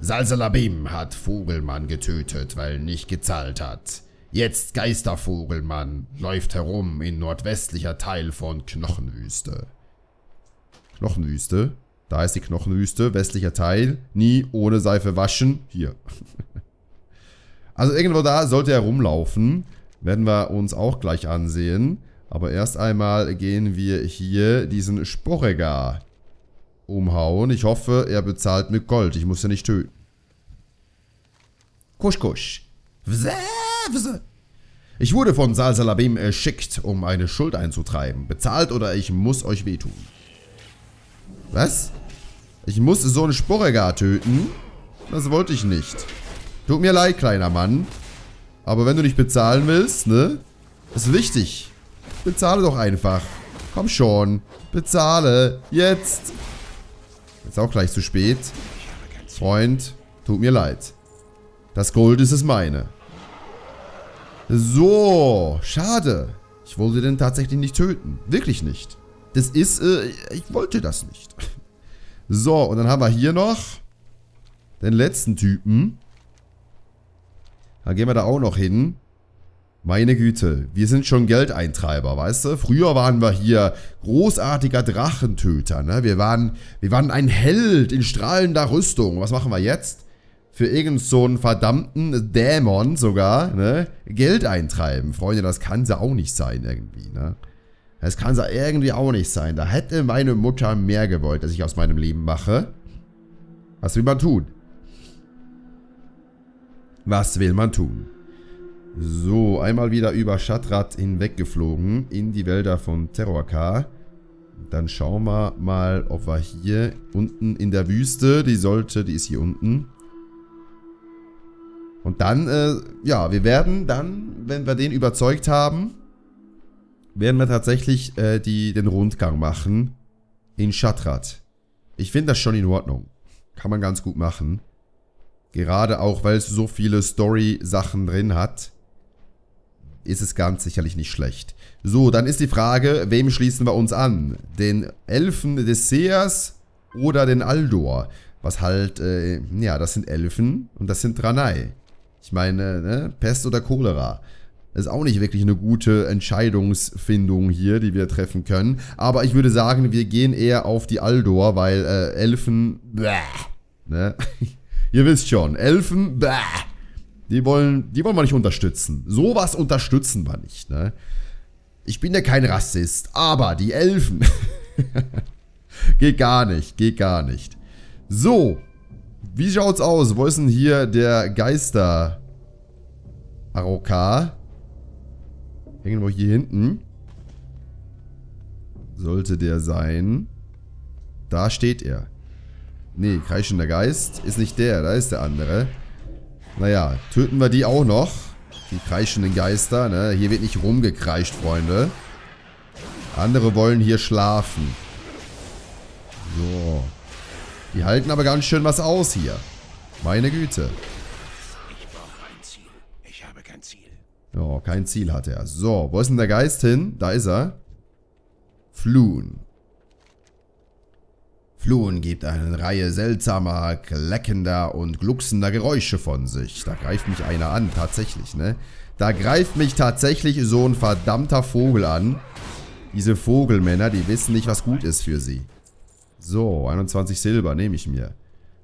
Salsalabim hat Vogelmann getötet, weil nicht gezahlt hat. Jetzt Geistervogelmann läuft herum in nordwestlicher Teil von Knochenwüste. Knochenwüste. Da ist die Knochenwüste, westlicher Teil. Nie ohne Seife waschen. Hier. Also irgendwo da sollte er rumlaufen. Werden wir uns auch gleich ansehen. Aber erst einmal gehen wir hier diesen Sporregar umhauen. Ich hoffe, er bezahlt mit Gold. Ich muss ja nicht töten. Kusch, kusch. Ich wurde von Salsalabim erschickt, um eine Schuld einzutreiben. Bezahlt oder ich muss euch wehtun. Was? Ich muss so einen Sporregar töten? Das wollte ich nicht. Tut mir leid, kleiner Mann. Aber wenn du nicht bezahlen willst, ne? Ist wichtig. Bezahle doch einfach. Komm schon. Bezahle. Jetzt. Jetzt auch gleich zu spät. Freund, tut mir leid. Das Gold ist es meine. So, schade. Ich wollte den tatsächlich nicht töten. Wirklich nicht. Das ist, äh, ich wollte das nicht. So, und dann haben wir hier noch den letzten Typen. Da gehen wir da auch noch hin. Meine Güte, wir sind schon Geldeintreiber, weißt du? Früher waren wir hier großartiger Drachentöter, ne? Wir waren, wir waren ein Held in strahlender Rüstung. Was machen wir jetzt? Für irgend so einen verdammten Dämon sogar, ne? Geld eintreiben. Freunde, das kann sie auch nicht sein irgendwie, ne? Das kann sie irgendwie auch nicht sein. Da hätte meine Mutter mehr gewollt, dass ich aus meinem Leben mache. Was will man tun? Was will man tun? So, einmal wieder über Shatrat hinweggeflogen in die Wälder von Terrorkar. Dann schauen wir mal, ob wir hier unten in der Wüste, die sollte, die ist hier unten. Und dann, äh, ja, wir werden dann, wenn wir den überzeugt haben, werden wir tatsächlich äh, die, den Rundgang machen in Shatrat. Ich finde das schon in Ordnung. Kann man ganz gut machen. Gerade auch, weil es so viele Story-Sachen drin hat, ist es ganz sicherlich nicht schlecht. So, dann ist die Frage, wem schließen wir uns an? Den Elfen des Seers oder den Aldor? Was halt, äh, ja, das sind Elfen und das sind Dranei. Ich meine, ne, Pest oder Cholera. Ist auch nicht wirklich eine gute Entscheidungsfindung hier, die wir treffen können. Aber ich würde sagen, wir gehen eher auf die Aldor, weil äh, Elfen, bäh, ne? Ihr wisst schon, Elfen, bäh, die wollen, die wollen wir nicht unterstützen. Sowas unterstützen wir nicht, ne? Ich bin ja kein Rassist, aber die Elfen. geht gar nicht, geht gar nicht. So, wie schaut's aus? Wo ist denn hier der Geister Arokar? Irgendwo hier hinten. Sollte der sein. Da steht er. Nee, kreischender Geist ist nicht der, da ist der andere. Naja, töten wir die auch noch. Die kreischenden Geister, ne? Hier wird nicht rumgekreischt, Freunde. Andere wollen hier schlafen. So. Die halten aber ganz schön was aus hier. Meine Güte. Ich brauche ein Ziel. Ich habe kein Ziel. Ja, kein Ziel hat er. So, wo ist denn der Geist hin? Da ist er. Flun. Flun gibt eine Reihe seltsamer, kleckender und glucksender Geräusche von sich. Da greift mich einer an, tatsächlich, ne? Da greift mich tatsächlich so ein verdammter Vogel an. Diese Vogelmänner, die wissen nicht, was gut ist für sie. So, 21 Silber nehme ich mir.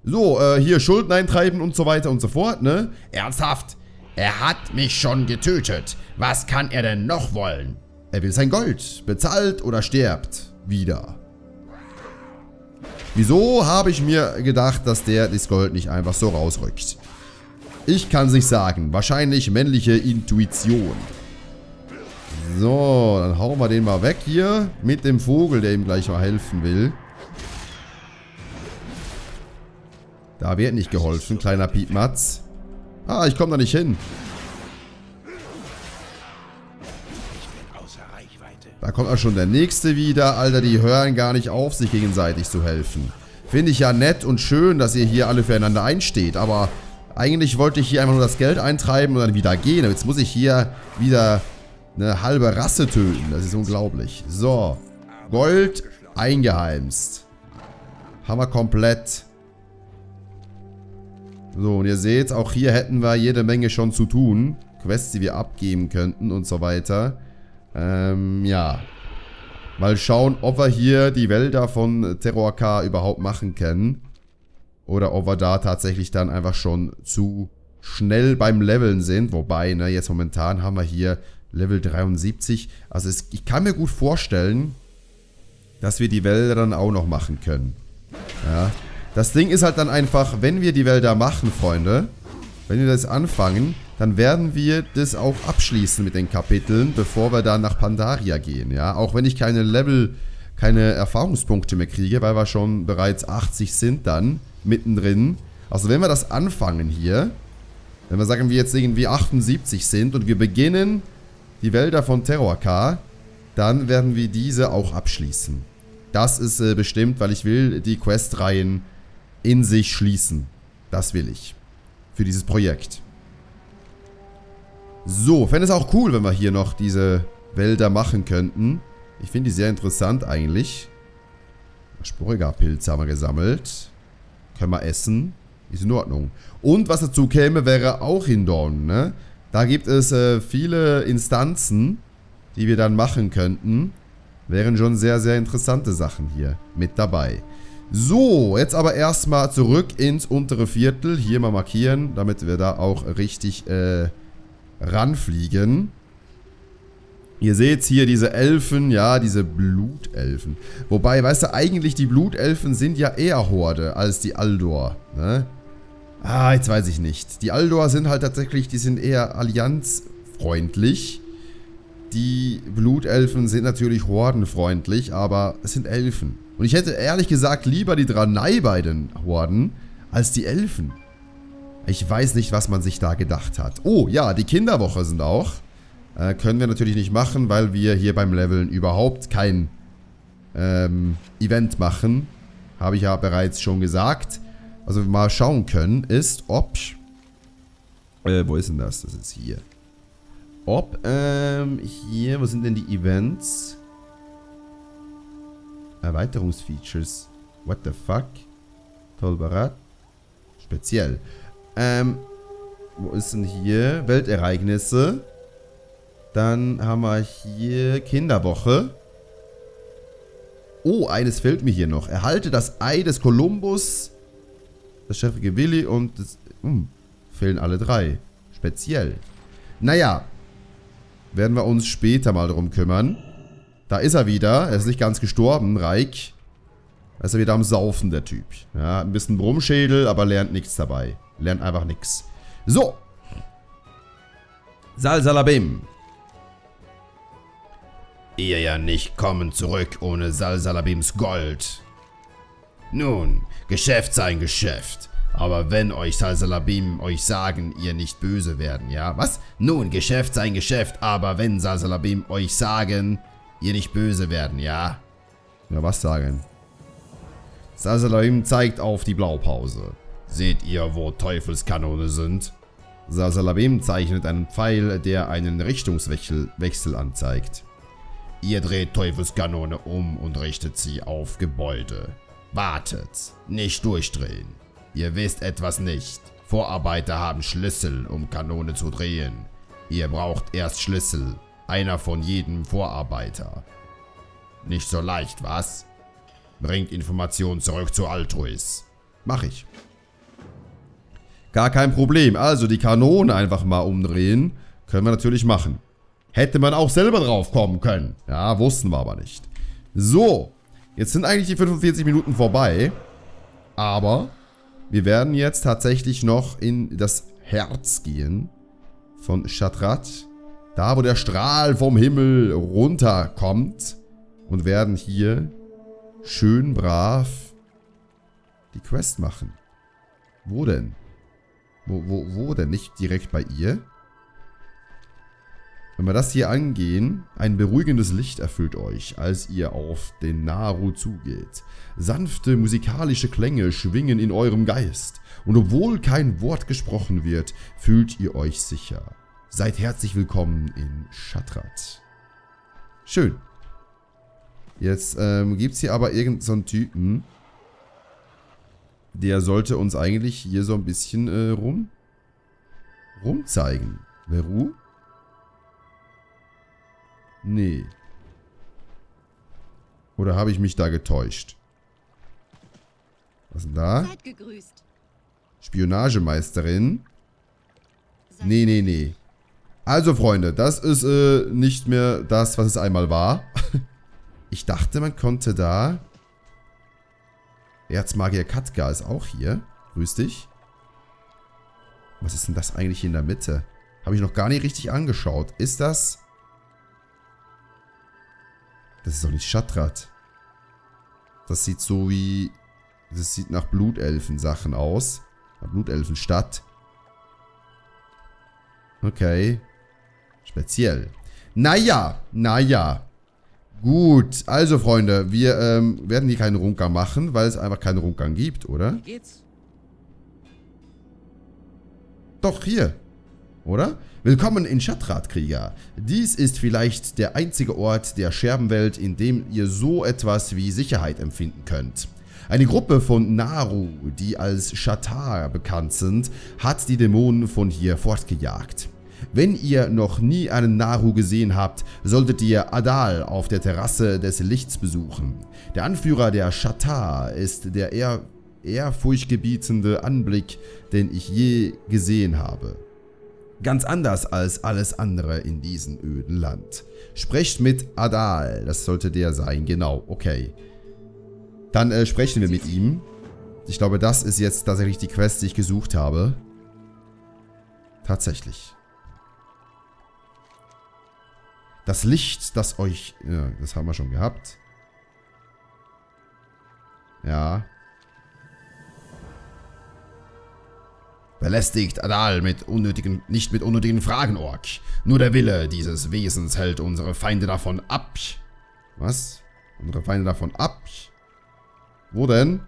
So, äh, hier Schulden eintreiben und so weiter und so fort, ne? Ernsthaft? Er hat mich schon getötet. Was kann er denn noch wollen? Er will sein Gold. Bezahlt oder stirbt. Wieder. Wieso habe ich mir gedacht, dass der das Gold nicht einfach so rausrückt? Ich kann es nicht sagen. Wahrscheinlich männliche Intuition. So, dann hauen wir den mal weg hier. Mit dem Vogel, der ihm gleich mal helfen will. Da wird nicht geholfen, kleiner Piepmatz. Ah, ich komme da nicht hin. Da kommt auch schon der nächste wieder. Alter, die hören gar nicht auf, sich gegenseitig zu helfen. Finde ich ja nett und schön, dass ihr hier alle füreinander einsteht. Aber eigentlich wollte ich hier einfach nur das Geld eintreiben und dann wieder gehen. Aber jetzt muss ich hier wieder eine halbe Rasse töten. Das ist unglaublich. So. Gold eingeheimst. Haben wir komplett. So, und ihr seht, auch hier hätten wir jede Menge schon zu tun. Quests, die wir abgeben könnten und so weiter. Ähm, ja. Mal schauen, ob wir hier die Wälder von Terror K überhaupt machen können. Oder ob wir da tatsächlich dann einfach schon zu schnell beim Leveln sind. Wobei, ne, jetzt momentan haben wir hier Level 73. Also es, ich kann mir gut vorstellen, dass wir die Wälder dann auch noch machen können. Ja. Das Ding ist halt dann einfach, wenn wir die Wälder machen, Freunde, wenn wir das anfangen, dann werden wir das auch abschließen mit den Kapiteln, bevor wir dann nach Pandaria gehen, ja. Auch wenn ich keine Level, keine Erfahrungspunkte mehr kriege, weil wir schon bereits 80 sind dann, mittendrin. Also wenn wir das anfangen hier, wenn wir sagen, wir jetzt irgendwie 78 sind und wir beginnen die Wälder von Terror dann werden wir diese auch abschließen. Das ist äh, bestimmt, weil ich will die Questreihen in sich schließen. Das will ich. Für dieses Projekt. So, fände es auch cool, wenn wir hier noch diese Wälder machen könnten. Ich finde die sehr interessant eigentlich. Spuriger-Pilze haben wir gesammelt. Können wir essen. Ist in Ordnung. Und was dazu käme, wäre auch Hindorn, ne? Da gibt es äh, viele Instanzen, die wir dann machen könnten. Wären schon sehr, sehr interessante Sachen hier mit dabei. So, jetzt aber erstmal zurück ins untere Viertel. Hier mal markieren, damit wir da auch richtig äh, ranfliegen. Ihr seht hier diese Elfen, ja, diese Blutelfen. Wobei, weißt du, eigentlich die Blutelfen sind ja eher Horde als die Aldor, ne? Ah, jetzt weiß ich nicht. Die Aldor sind halt tatsächlich, die sind eher allianzfreundlich. Die Blutelfen sind natürlich hordenfreundlich, aber es sind Elfen. Und ich hätte ehrlich gesagt lieber die Dranei bei den Horden als die Elfen. Ich weiß nicht, was man sich da gedacht hat. Oh, ja, die Kinderwoche sind auch. Äh, können wir natürlich nicht machen, weil wir hier beim Leveln überhaupt kein ähm, Event machen. Habe ich ja bereits schon gesagt. Also mal schauen können ist, ob... Äh, wo ist denn das? Das ist hier. Ob, ähm, hier, wo sind denn die Events? Erweiterungsfeatures. What the fuck? Tolbarat. Speziell. Ähm, wo ist denn hier? Weltereignisse. Dann haben wir hier Kinderwoche. Oh, eines fehlt mir hier noch. Erhalte das Ei des Kolumbus, das chefige Willi und das... Hm, fehlen alle drei. Speziell. Naja, werden wir uns später mal darum kümmern. Da ist er wieder. Er ist nicht ganz gestorben, Reik. Da ist er wieder am Saufen, der Typ. Ja, ein bisschen Brummschädel, aber lernt nichts dabei. Lernt einfach nichts. So. Salsalabim. Ihr ja nicht kommen zurück ohne Salsalabims Gold. Nun, Geschäft sei ein Geschäft. Aber wenn euch Salsalabim euch sagen, ihr nicht böse werden, ja? Was? Nun, Geschäft sei ein Geschäft, aber wenn Salsalabim euch sagen, ihr nicht böse werden, ja? Ja, was sagen? Salsalabim zeigt auf die Blaupause. Seht ihr, wo Teufelskanone sind? Salsalabim zeichnet einen Pfeil, der einen Richtungswechsel Wechsel anzeigt. Ihr dreht Teufelskanone um und richtet sie auf Gebäude. Wartet, nicht durchdrehen. Ihr wisst etwas nicht. Vorarbeiter haben Schlüssel, um Kanone zu drehen. Ihr braucht erst Schlüssel, einer von jedem Vorarbeiter. Nicht so leicht, was? Bringt Informationen zurück zu Altruis. Mach ich. Gar kein Problem. Also die Kanone einfach mal umdrehen. Können wir natürlich machen. Hätte man auch selber drauf kommen können. Ja, wussten wir aber nicht. So. Jetzt sind eigentlich die 45 Minuten vorbei. Aber wir werden jetzt tatsächlich noch in das Herz gehen von Shatrat. Da, wo der Strahl vom Himmel runterkommt. Und werden hier schön brav die Quest machen. Wo denn? Wo, wo, wo denn? Nicht direkt bei ihr? Wenn wir das hier angehen, ein beruhigendes Licht erfüllt euch, als ihr auf den Naru zugeht. Sanfte musikalische Klänge schwingen in eurem Geist. Und obwohl kein Wort gesprochen wird, fühlt ihr euch sicher. Seid herzlich willkommen in Shatrat. Schön. Jetzt ähm, gibt es hier aber irgendeinen so Typen, der sollte uns eigentlich hier so ein bisschen äh, rum rumzeigen. Veru? Nee. Oder habe ich mich da getäuscht? Was denn da? Spionagemeisterin? Nee, nee, nee. Also, Freunde, das ist äh, nicht mehr das, was es einmal war. ich dachte, man konnte da... Erzmagier Katka ist auch hier. Grüß dich. Was ist denn das eigentlich hier in der Mitte? Habe ich noch gar nicht richtig angeschaut. Ist das... Das ist doch nicht Shatrat. Das sieht so wie... Das sieht nach Blutelfen-Sachen aus. Nach Blutelfenstadt. Okay. Speziell. Naja, naja. Gut, also Freunde, wir ähm, werden hier keinen Rundgang machen, weil es einfach keinen Rundgang gibt, oder? Geht's? Doch, hier. Oder? Willkommen in Shatrat, Krieger. Dies ist vielleicht der einzige Ort der Scherbenwelt, in dem ihr so etwas wie Sicherheit empfinden könnt. Eine Gruppe von Naru, die als Shatar bekannt sind, hat die Dämonen von hier fortgejagt. Wenn ihr noch nie einen Naru gesehen habt, solltet ihr Adal auf der Terrasse des Lichts besuchen. Der Anführer der Shatar ist der eher ehrfurchtgebietende Anblick, den ich je gesehen habe. Ganz anders als alles andere in diesem öden Land. Sprecht mit Adal, das sollte der sein, genau, okay. Dann äh, sprechen wir mit ihm. Ich glaube, das ist jetzt tatsächlich die Quest, die ich gesucht habe. Tatsächlich. Das Licht, das euch... Ja, das haben wir schon gehabt. Ja. Belästigt Adal mit unnötigen, nicht mit unnötigen Fragen, Ork. Nur der Wille dieses Wesens hält unsere Feinde davon ab. Was? Unsere Feinde davon ab? Wo denn?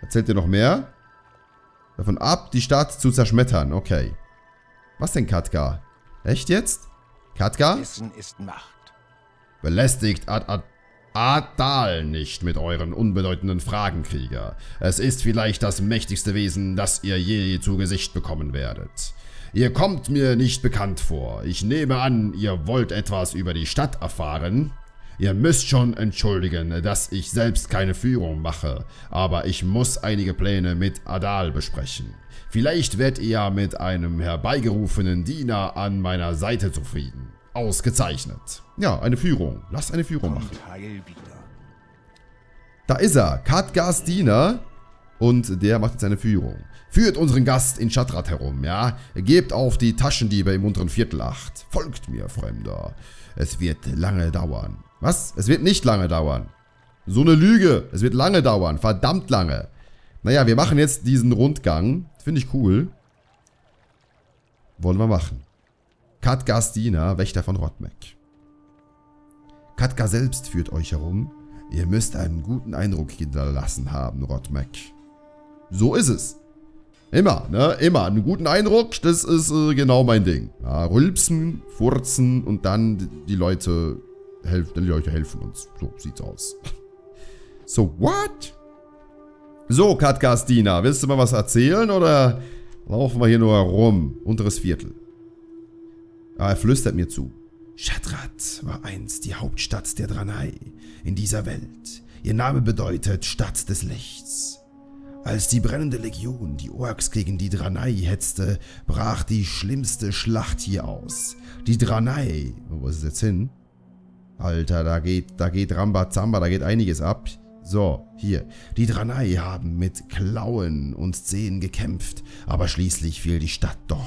Erzählt ihr noch mehr? Davon ab, die Stadt zu zerschmettern. Okay. Was denn, Katka? Echt jetzt? Katka? Wissen ist Macht. Belästigt Ad Ad Adal nicht mit euren unbedeutenden Fragen, Krieger. Es ist vielleicht das mächtigste Wesen, das ihr je zu Gesicht bekommen werdet. Ihr kommt mir nicht bekannt vor. Ich nehme an, ihr wollt etwas über die Stadt erfahren. Ihr müsst schon entschuldigen, dass ich selbst keine Führung mache, aber ich muss einige Pläne mit Adal besprechen. Vielleicht werdet ihr ja mit einem herbeigerufenen Diener an meiner Seite zufrieden. Ausgezeichnet. Ja, eine Führung. Lasst eine Führung machen. Da ist er, Katgas Diener. Und der macht jetzt eine Führung. Führt unseren Gast in Shatrat herum, ja? Gebt auf die Taschendiebe im unteren Viertel acht. Folgt mir, Fremder. Es wird lange dauern. Was? Es wird nicht lange dauern. So eine Lüge. Es wird lange dauern. Verdammt lange. Naja, wir machen jetzt diesen Rundgang. Finde ich cool. Wollen wir machen. Katgas Diener, Wächter von Rotmek. Katka selbst führt euch herum. Ihr müsst einen guten Eindruck hinterlassen haben, Rotmek. So ist es. Immer, ne? Immer. Einen guten Eindruck, das ist äh, genau mein Ding. Ja, rülpsen, furzen und dann die Leute, helf die Leute helfen uns. So sieht's aus. So, what? So, Katgastina, willst du mal was erzählen oder laufen wir hier nur herum? Unteres Viertel. Ah, er flüstert mir zu. Shatrat war einst die Hauptstadt der Dranai in dieser Welt. Ihr Name bedeutet Stadt des Lichts. Als die brennende Legion die Orks gegen die Dranai hetzte, brach die schlimmste Schlacht hier aus. Die Dranai, wo ist es jetzt hin? Alter, da geht, da geht Rambazamba, da geht einiges ab. So, hier. Die Dranai haben mit Klauen und Zehen gekämpft, aber schließlich fiel die Stadt doch.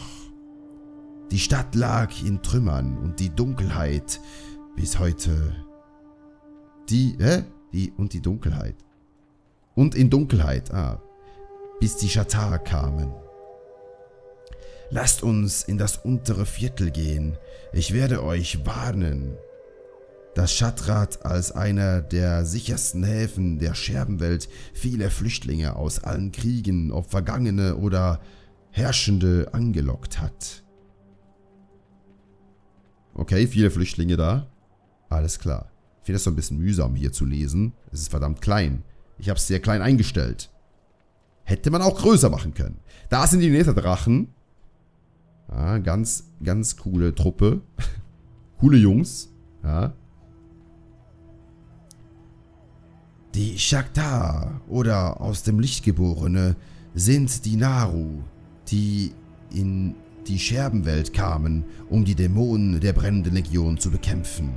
Die Stadt lag in Trümmern und die Dunkelheit bis heute. Die, hä? Die, und die Dunkelheit. Und in Dunkelheit, ah. Bis die Schatar kamen. Lasst uns in das untere Viertel gehen. Ich werde euch warnen. Das Shatrat als einer der sichersten Häfen der Scherbenwelt viele Flüchtlinge aus allen Kriegen, ob vergangene oder herrschende, angelockt hat. Okay, viele Flüchtlinge da. Alles klar. Ich finde es so ein bisschen mühsam hier zu lesen. Es ist verdammt klein. Ich habe es sehr klein eingestellt. Hätte man auch größer machen können. Da sind die Netherdrachen. Ja, ganz, ganz coole Truppe. Coole Jungs. Ja. Die Shaktar oder aus dem Licht geborene sind die Naru, die in die Scherbenwelt kamen, um die Dämonen der brennenden Legion zu bekämpfen.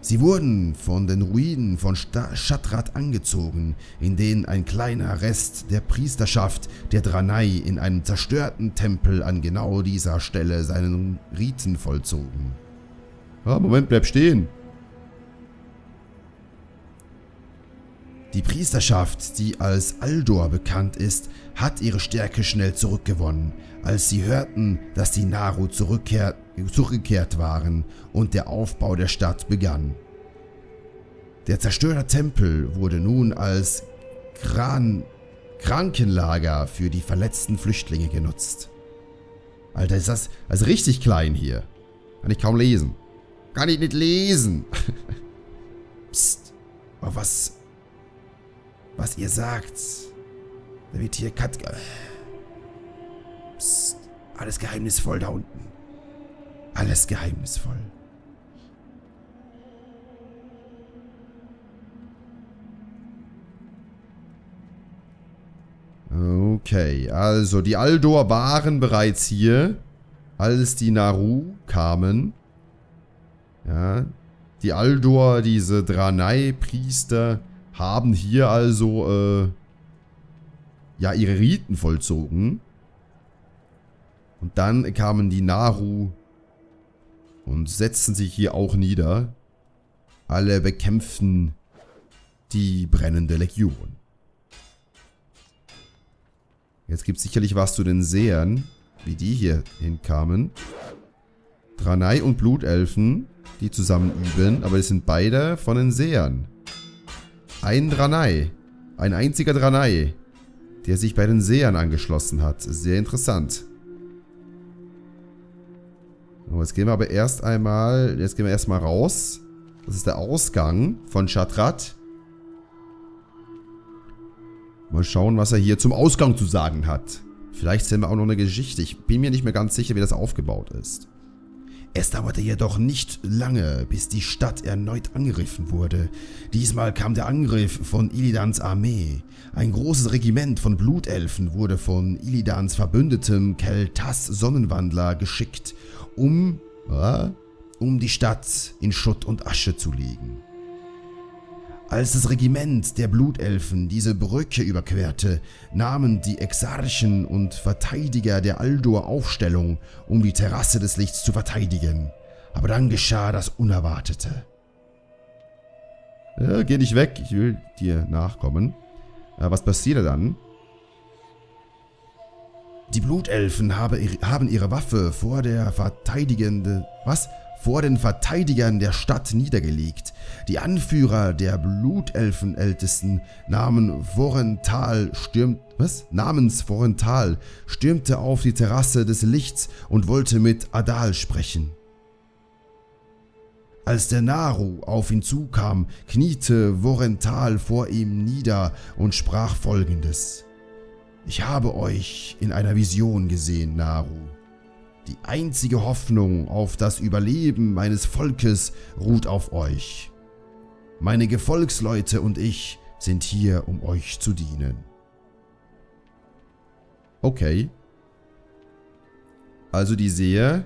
Sie wurden von den Ruinen von Shatrat angezogen, in denen ein kleiner Rest der Priesterschaft der Dranai in einem zerstörten Tempel an genau dieser Stelle seinen Riten vollzogen. Ah, Moment, bleib stehen. Die Priesterschaft, die als Aldor bekannt ist, hat ihre Stärke schnell zurückgewonnen, als sie hörten, dass die Naru zurückgekehrt waren und der Aufbau der Stadt begann. Der zerstörte Tempel wurde nun als Kran Krankenlager für die verletzten Flüchtlinge genutzt. Alter, ist das also richtig klein hier. Kann ich kaum lesen. Kann ich nicht lesen. Psst. Aber was was ihr sagt. Da wird hier Kat... Psst. Alles geheimnisvoll da unten. Alles geheimnisvoll. Okay, also die Aldor waren bereits hier, als die Naru kamen. Ja, die Aldor, diese Dranai-Priester, haben hier also äh, ja ihre Riten vollzogen. Und dann kamen die Naru und setzten sich hier auch nieder. Alle bekämpften die brennende Legion. Jetzt gibt es sicherlich was zu den Sehern, wie die hier hinkamen. Dranei und Blutelfen, die zusammen üben, aber es sind beide von den Sehern. Ein Dranei. Ein einziger Dranei, der sich bei den Sehern angeschlossen hat. Sehr interessant. So, jetzt gehen wir aber erst einmal, jetzt gehen wir erstmal raus. Das ist der Ausgang von Chatrat. Mal schauen, was er hier zum Ausgang zu sagen hat. Vielleicht sehen wir auch noch eine Geschichte. Ich bin mir nicht mehr ganz sicher, wie das aufgebaut ist. Es dauerte jedoch nicht lange, bis die Stadt erneut angegriffen wurde. Diesmal kam der Angriff von Illidans Armee. Ein großes Regiment von Blutelfen wurde von Illidans Verbündetem Keltas Sonnenwandler geschickt, um, äh, um die Stadt in Schutt und Asche zu legen. Als das Regiment der Blutelfen diese Brücke überquerte, nahmen die Exarchen und Verteidiger der Aldor Aufstellung, um die Terrasse des Lichts zu verteidigen. Aber dann geschah das Unerwartete. Ja, geh nicht weg, ich will dir nachkommen. Ja, was passierte dann? Die Blutelfen habe, haben ihre Waffe vor der verteidigende, was? Vor den Verteidigern der Stadt niedergelegt. Die Anführer der Blutelfenältesten namen Vorental stürmt, was? namens Vorental stürmte auf die Terrasse des Lichts und wollte mit Adal sprechen. Als der Naru auf ihn zukam, kniete Vorental vor ihm nieder und sprach folgendes. Ich habe euch in einer Vision gesehen, Naru. Die einzige Hoffnung auf das Überleben meines Volkes ruht auf euch. Meine Gefolgsleute und ich sind hier, um euch zu dienen. Okay. Also die Seher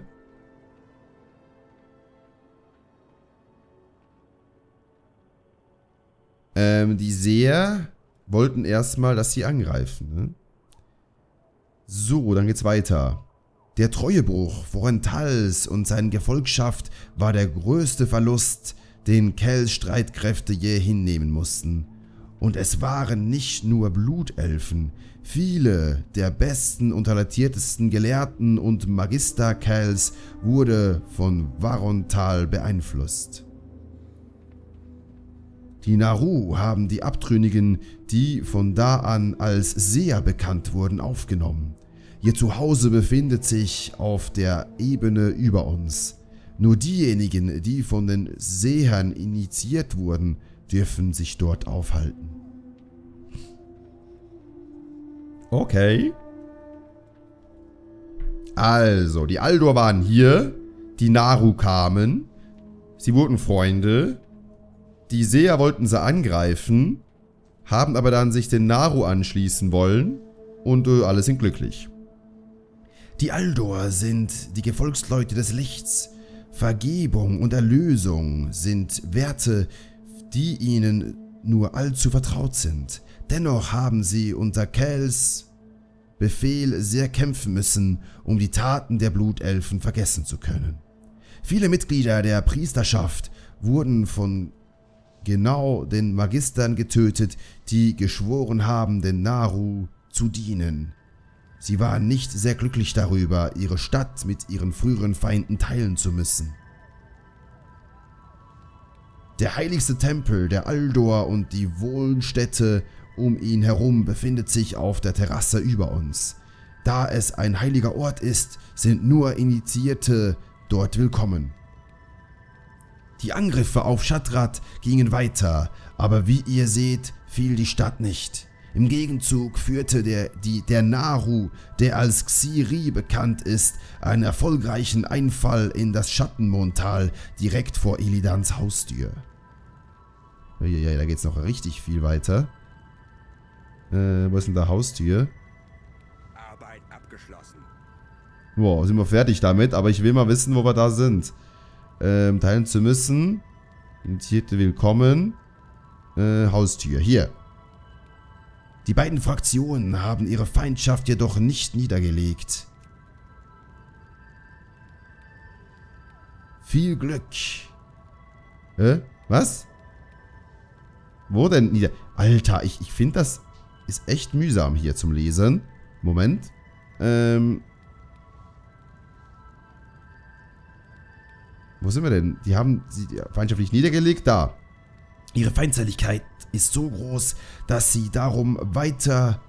Ähm, die Seher wollten erstmal, dass sie angreifen. Ne? So, dann geht's weiter. Der Treuebruch Vorentals und seine Gefolgschaft war der größte Verlust, den Kells Streitkräfte je hinnehmen mussten. Und es waren nicht nur Blutelfen, viele der besten und talentiertesten Gelehrten und Magister Kells wurde von Varontal beeinflusst. Die Naru haben die Abtrünnigen, die von da an als Seher bekannt wurden, aufgenommen. Ihr Zuhause befindet sich auf der Ebene über uns. Nur diejenigen, die von den Sehern initiiert wurden, dürfen sich dort aufhalten. Okay. Also, die Aldor waren hier, die Naru kamen, sie wurden Freunde, die Seher wollten sie angreifen, haben aber dann sich den Naru anschließen wollen und äh, alle sind glücklich. Die Aldor sind die Gefolgsleute des Lichts. Vergebung und Erlösung sind Werte, die ihnen nur allzu vertraut sind. Dennoch haben sie unter Kels Befehl sehr kämpfen müssen, um die Taten der Blutelfen vergessen zu können. Viele Mitglieder der Priesterschaft wurden von genau den Magistern getötet, die geschworen haben, den Naru zu dienen. Sie waren nicht sehr glücklich darüber, ihre Stadt mit ihren früheren Feinden teilen zu müssen. Der heiligste Tempel der Aldor und die Wohnstätte um ihn herum befindet sich auf der Terrasse über uns. Da es ein heiliger Ort ist, sind nur Initiierte dort willkommen. Die Angriffe auf Shatrat gingen weiter, aber wie ihr seht, fiel die Stadt nicht. Im Gegenzug führte der, die, der Naru, der als Xiri bekannt ist, einen erfolgreichen Einfall in das Schattenmondtal direkt vor Illidans Haustür. Ja, da geht's noch richtig viel weiter. Äh, wo ist denn da Haustür? Arbeit abgeschlossen. Wow, sind wir fertig damit, aber ich will mal wissen, wo wir da sind ähm, teilen zu müssen. Initiierte Willkommen. Äh, Haustür. Hier. Die beiden Fraktionen haben ihre Feindschaft jedoch nicht niedergelegt. Viel Glück. Hä? Was? Wo denn nieder... Alter, ich, ich finde das ist echt mühsam hier zum Lesen. Moment. Ähm, Wo sind wir denn? Die haben sie feindschaftlich niedergelegt. Da. Ihre Feindseligkeit ist so groß, dass sie darum weiter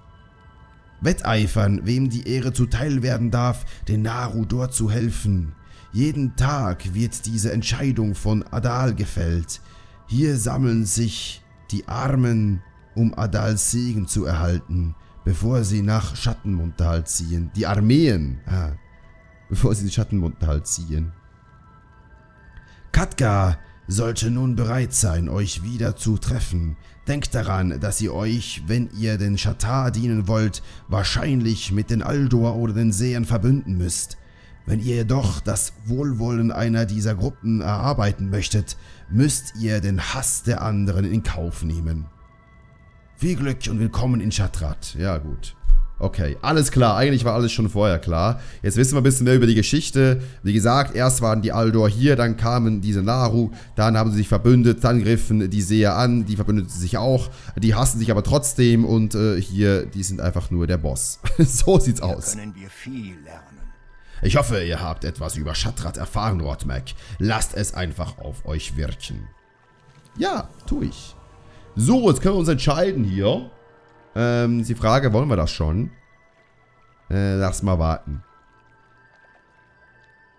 wetteifern, wem die Ehre zuteil werden darf, den Naru dort zu helfen. Jeden Tag wird diese Entscheidung von Adal gefällt. Hier sammeln sich die Armen, um Adals Segen zu erhalten, bevor sie nach Schattenmundtal ziehen. Die Armeen, ah, bevor sie Schattenmundtal ziehen. Katka sollte nun bereit sein, euch wieder zu treffen. Denkt daran, dass ihr euch, wenn ihr den Shatar dienen wollt, wahrscheinlich mit den Aldor oder den Sehern verbünden müsst. Wenn ihr jedoch das Wohlwollen einer dieser Gruppen erarbeiten möchtet, müsst ihr den Hass der anderen in Kauf nehmen. Viel Glück und willkommen in Shatrat. Ja, gut. Okay, alles klar. Eigentlich war alles schon vorher klar. Jetzt wissen wir ein bisschen mehr über die Geschichte. Wie gesagt, erst waren die Aldor hier, dann kamen diese Naru, dann haben sie sich verbündet, dann griffen die Seher an, die verbündeten sich auch. Die hassen sich aber trotzdem und äh, hier, die sind einfach nur der Boss. so sieht's aus. Können wir viel lernen. Ich hoffe, ihr habt etwas über Shatrat erfahren, Rotmac. Lasst es einfach auf euch wirken. Ja, tue ich. So, jetzt können wir uns entscheiden hier. Ähm, die Frage, wollen wir das schon? Äh, lass mal warten.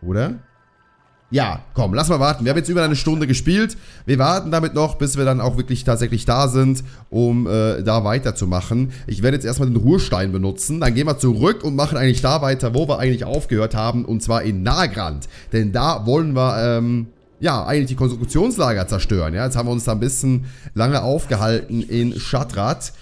Oder? Ja, komm, lass mal warten. Wir haben jetzt über eine Stunde gespielt. Wir warten damit noch, bis wir dann auch wirklich tatsächlich da sind, um äh, da weiterzumachen. Ich werde jetzt erstmal den Ruhestein benutzen. Dann gehen wir zurück und machen eigentlich da weiter, wo wir eigentlich aufgehört haben. Und zwar in Nagrand. Denn da wollen wir, ähm, ja, eigentlich die Konstruktionslager zerstören. Ja, jetzt haben wir uns da ein bisschen lange aufgehalten in Shatrat.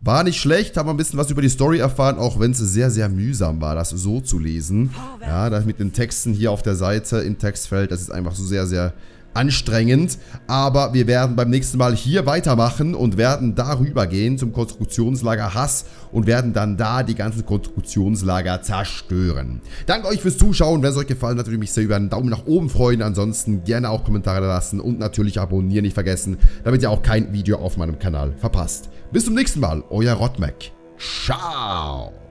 War nicht schlecht, haben wir ein bisschen was über die Story erfahren, auch wenn es sehr, sehr mühsam war, das so zu lesen. Ja, das mit den Texten hier auf der Seite im Textfeld, das ist einfach so sehr, sehr anstrengend. Aber wir werden beim nächsten Mal hier weitermachen und werden darüber gehen zum Konstruktionslager Hass und werden dann da die ganzen Konstruktionslager zerstören. Danke euch fürs Zuschauen. Wenn es euch gefallen hat, würde ich mich sehr über einen Daumen nach oben freuen. Ansonsten gerne auch Kommentare lassen und natürlich abonnieren nicht vergessen, damit ihr auch kein Video auf meinem Kanal verpasst. Bis zum nächsten Mal, euer Rotmac. Ciao!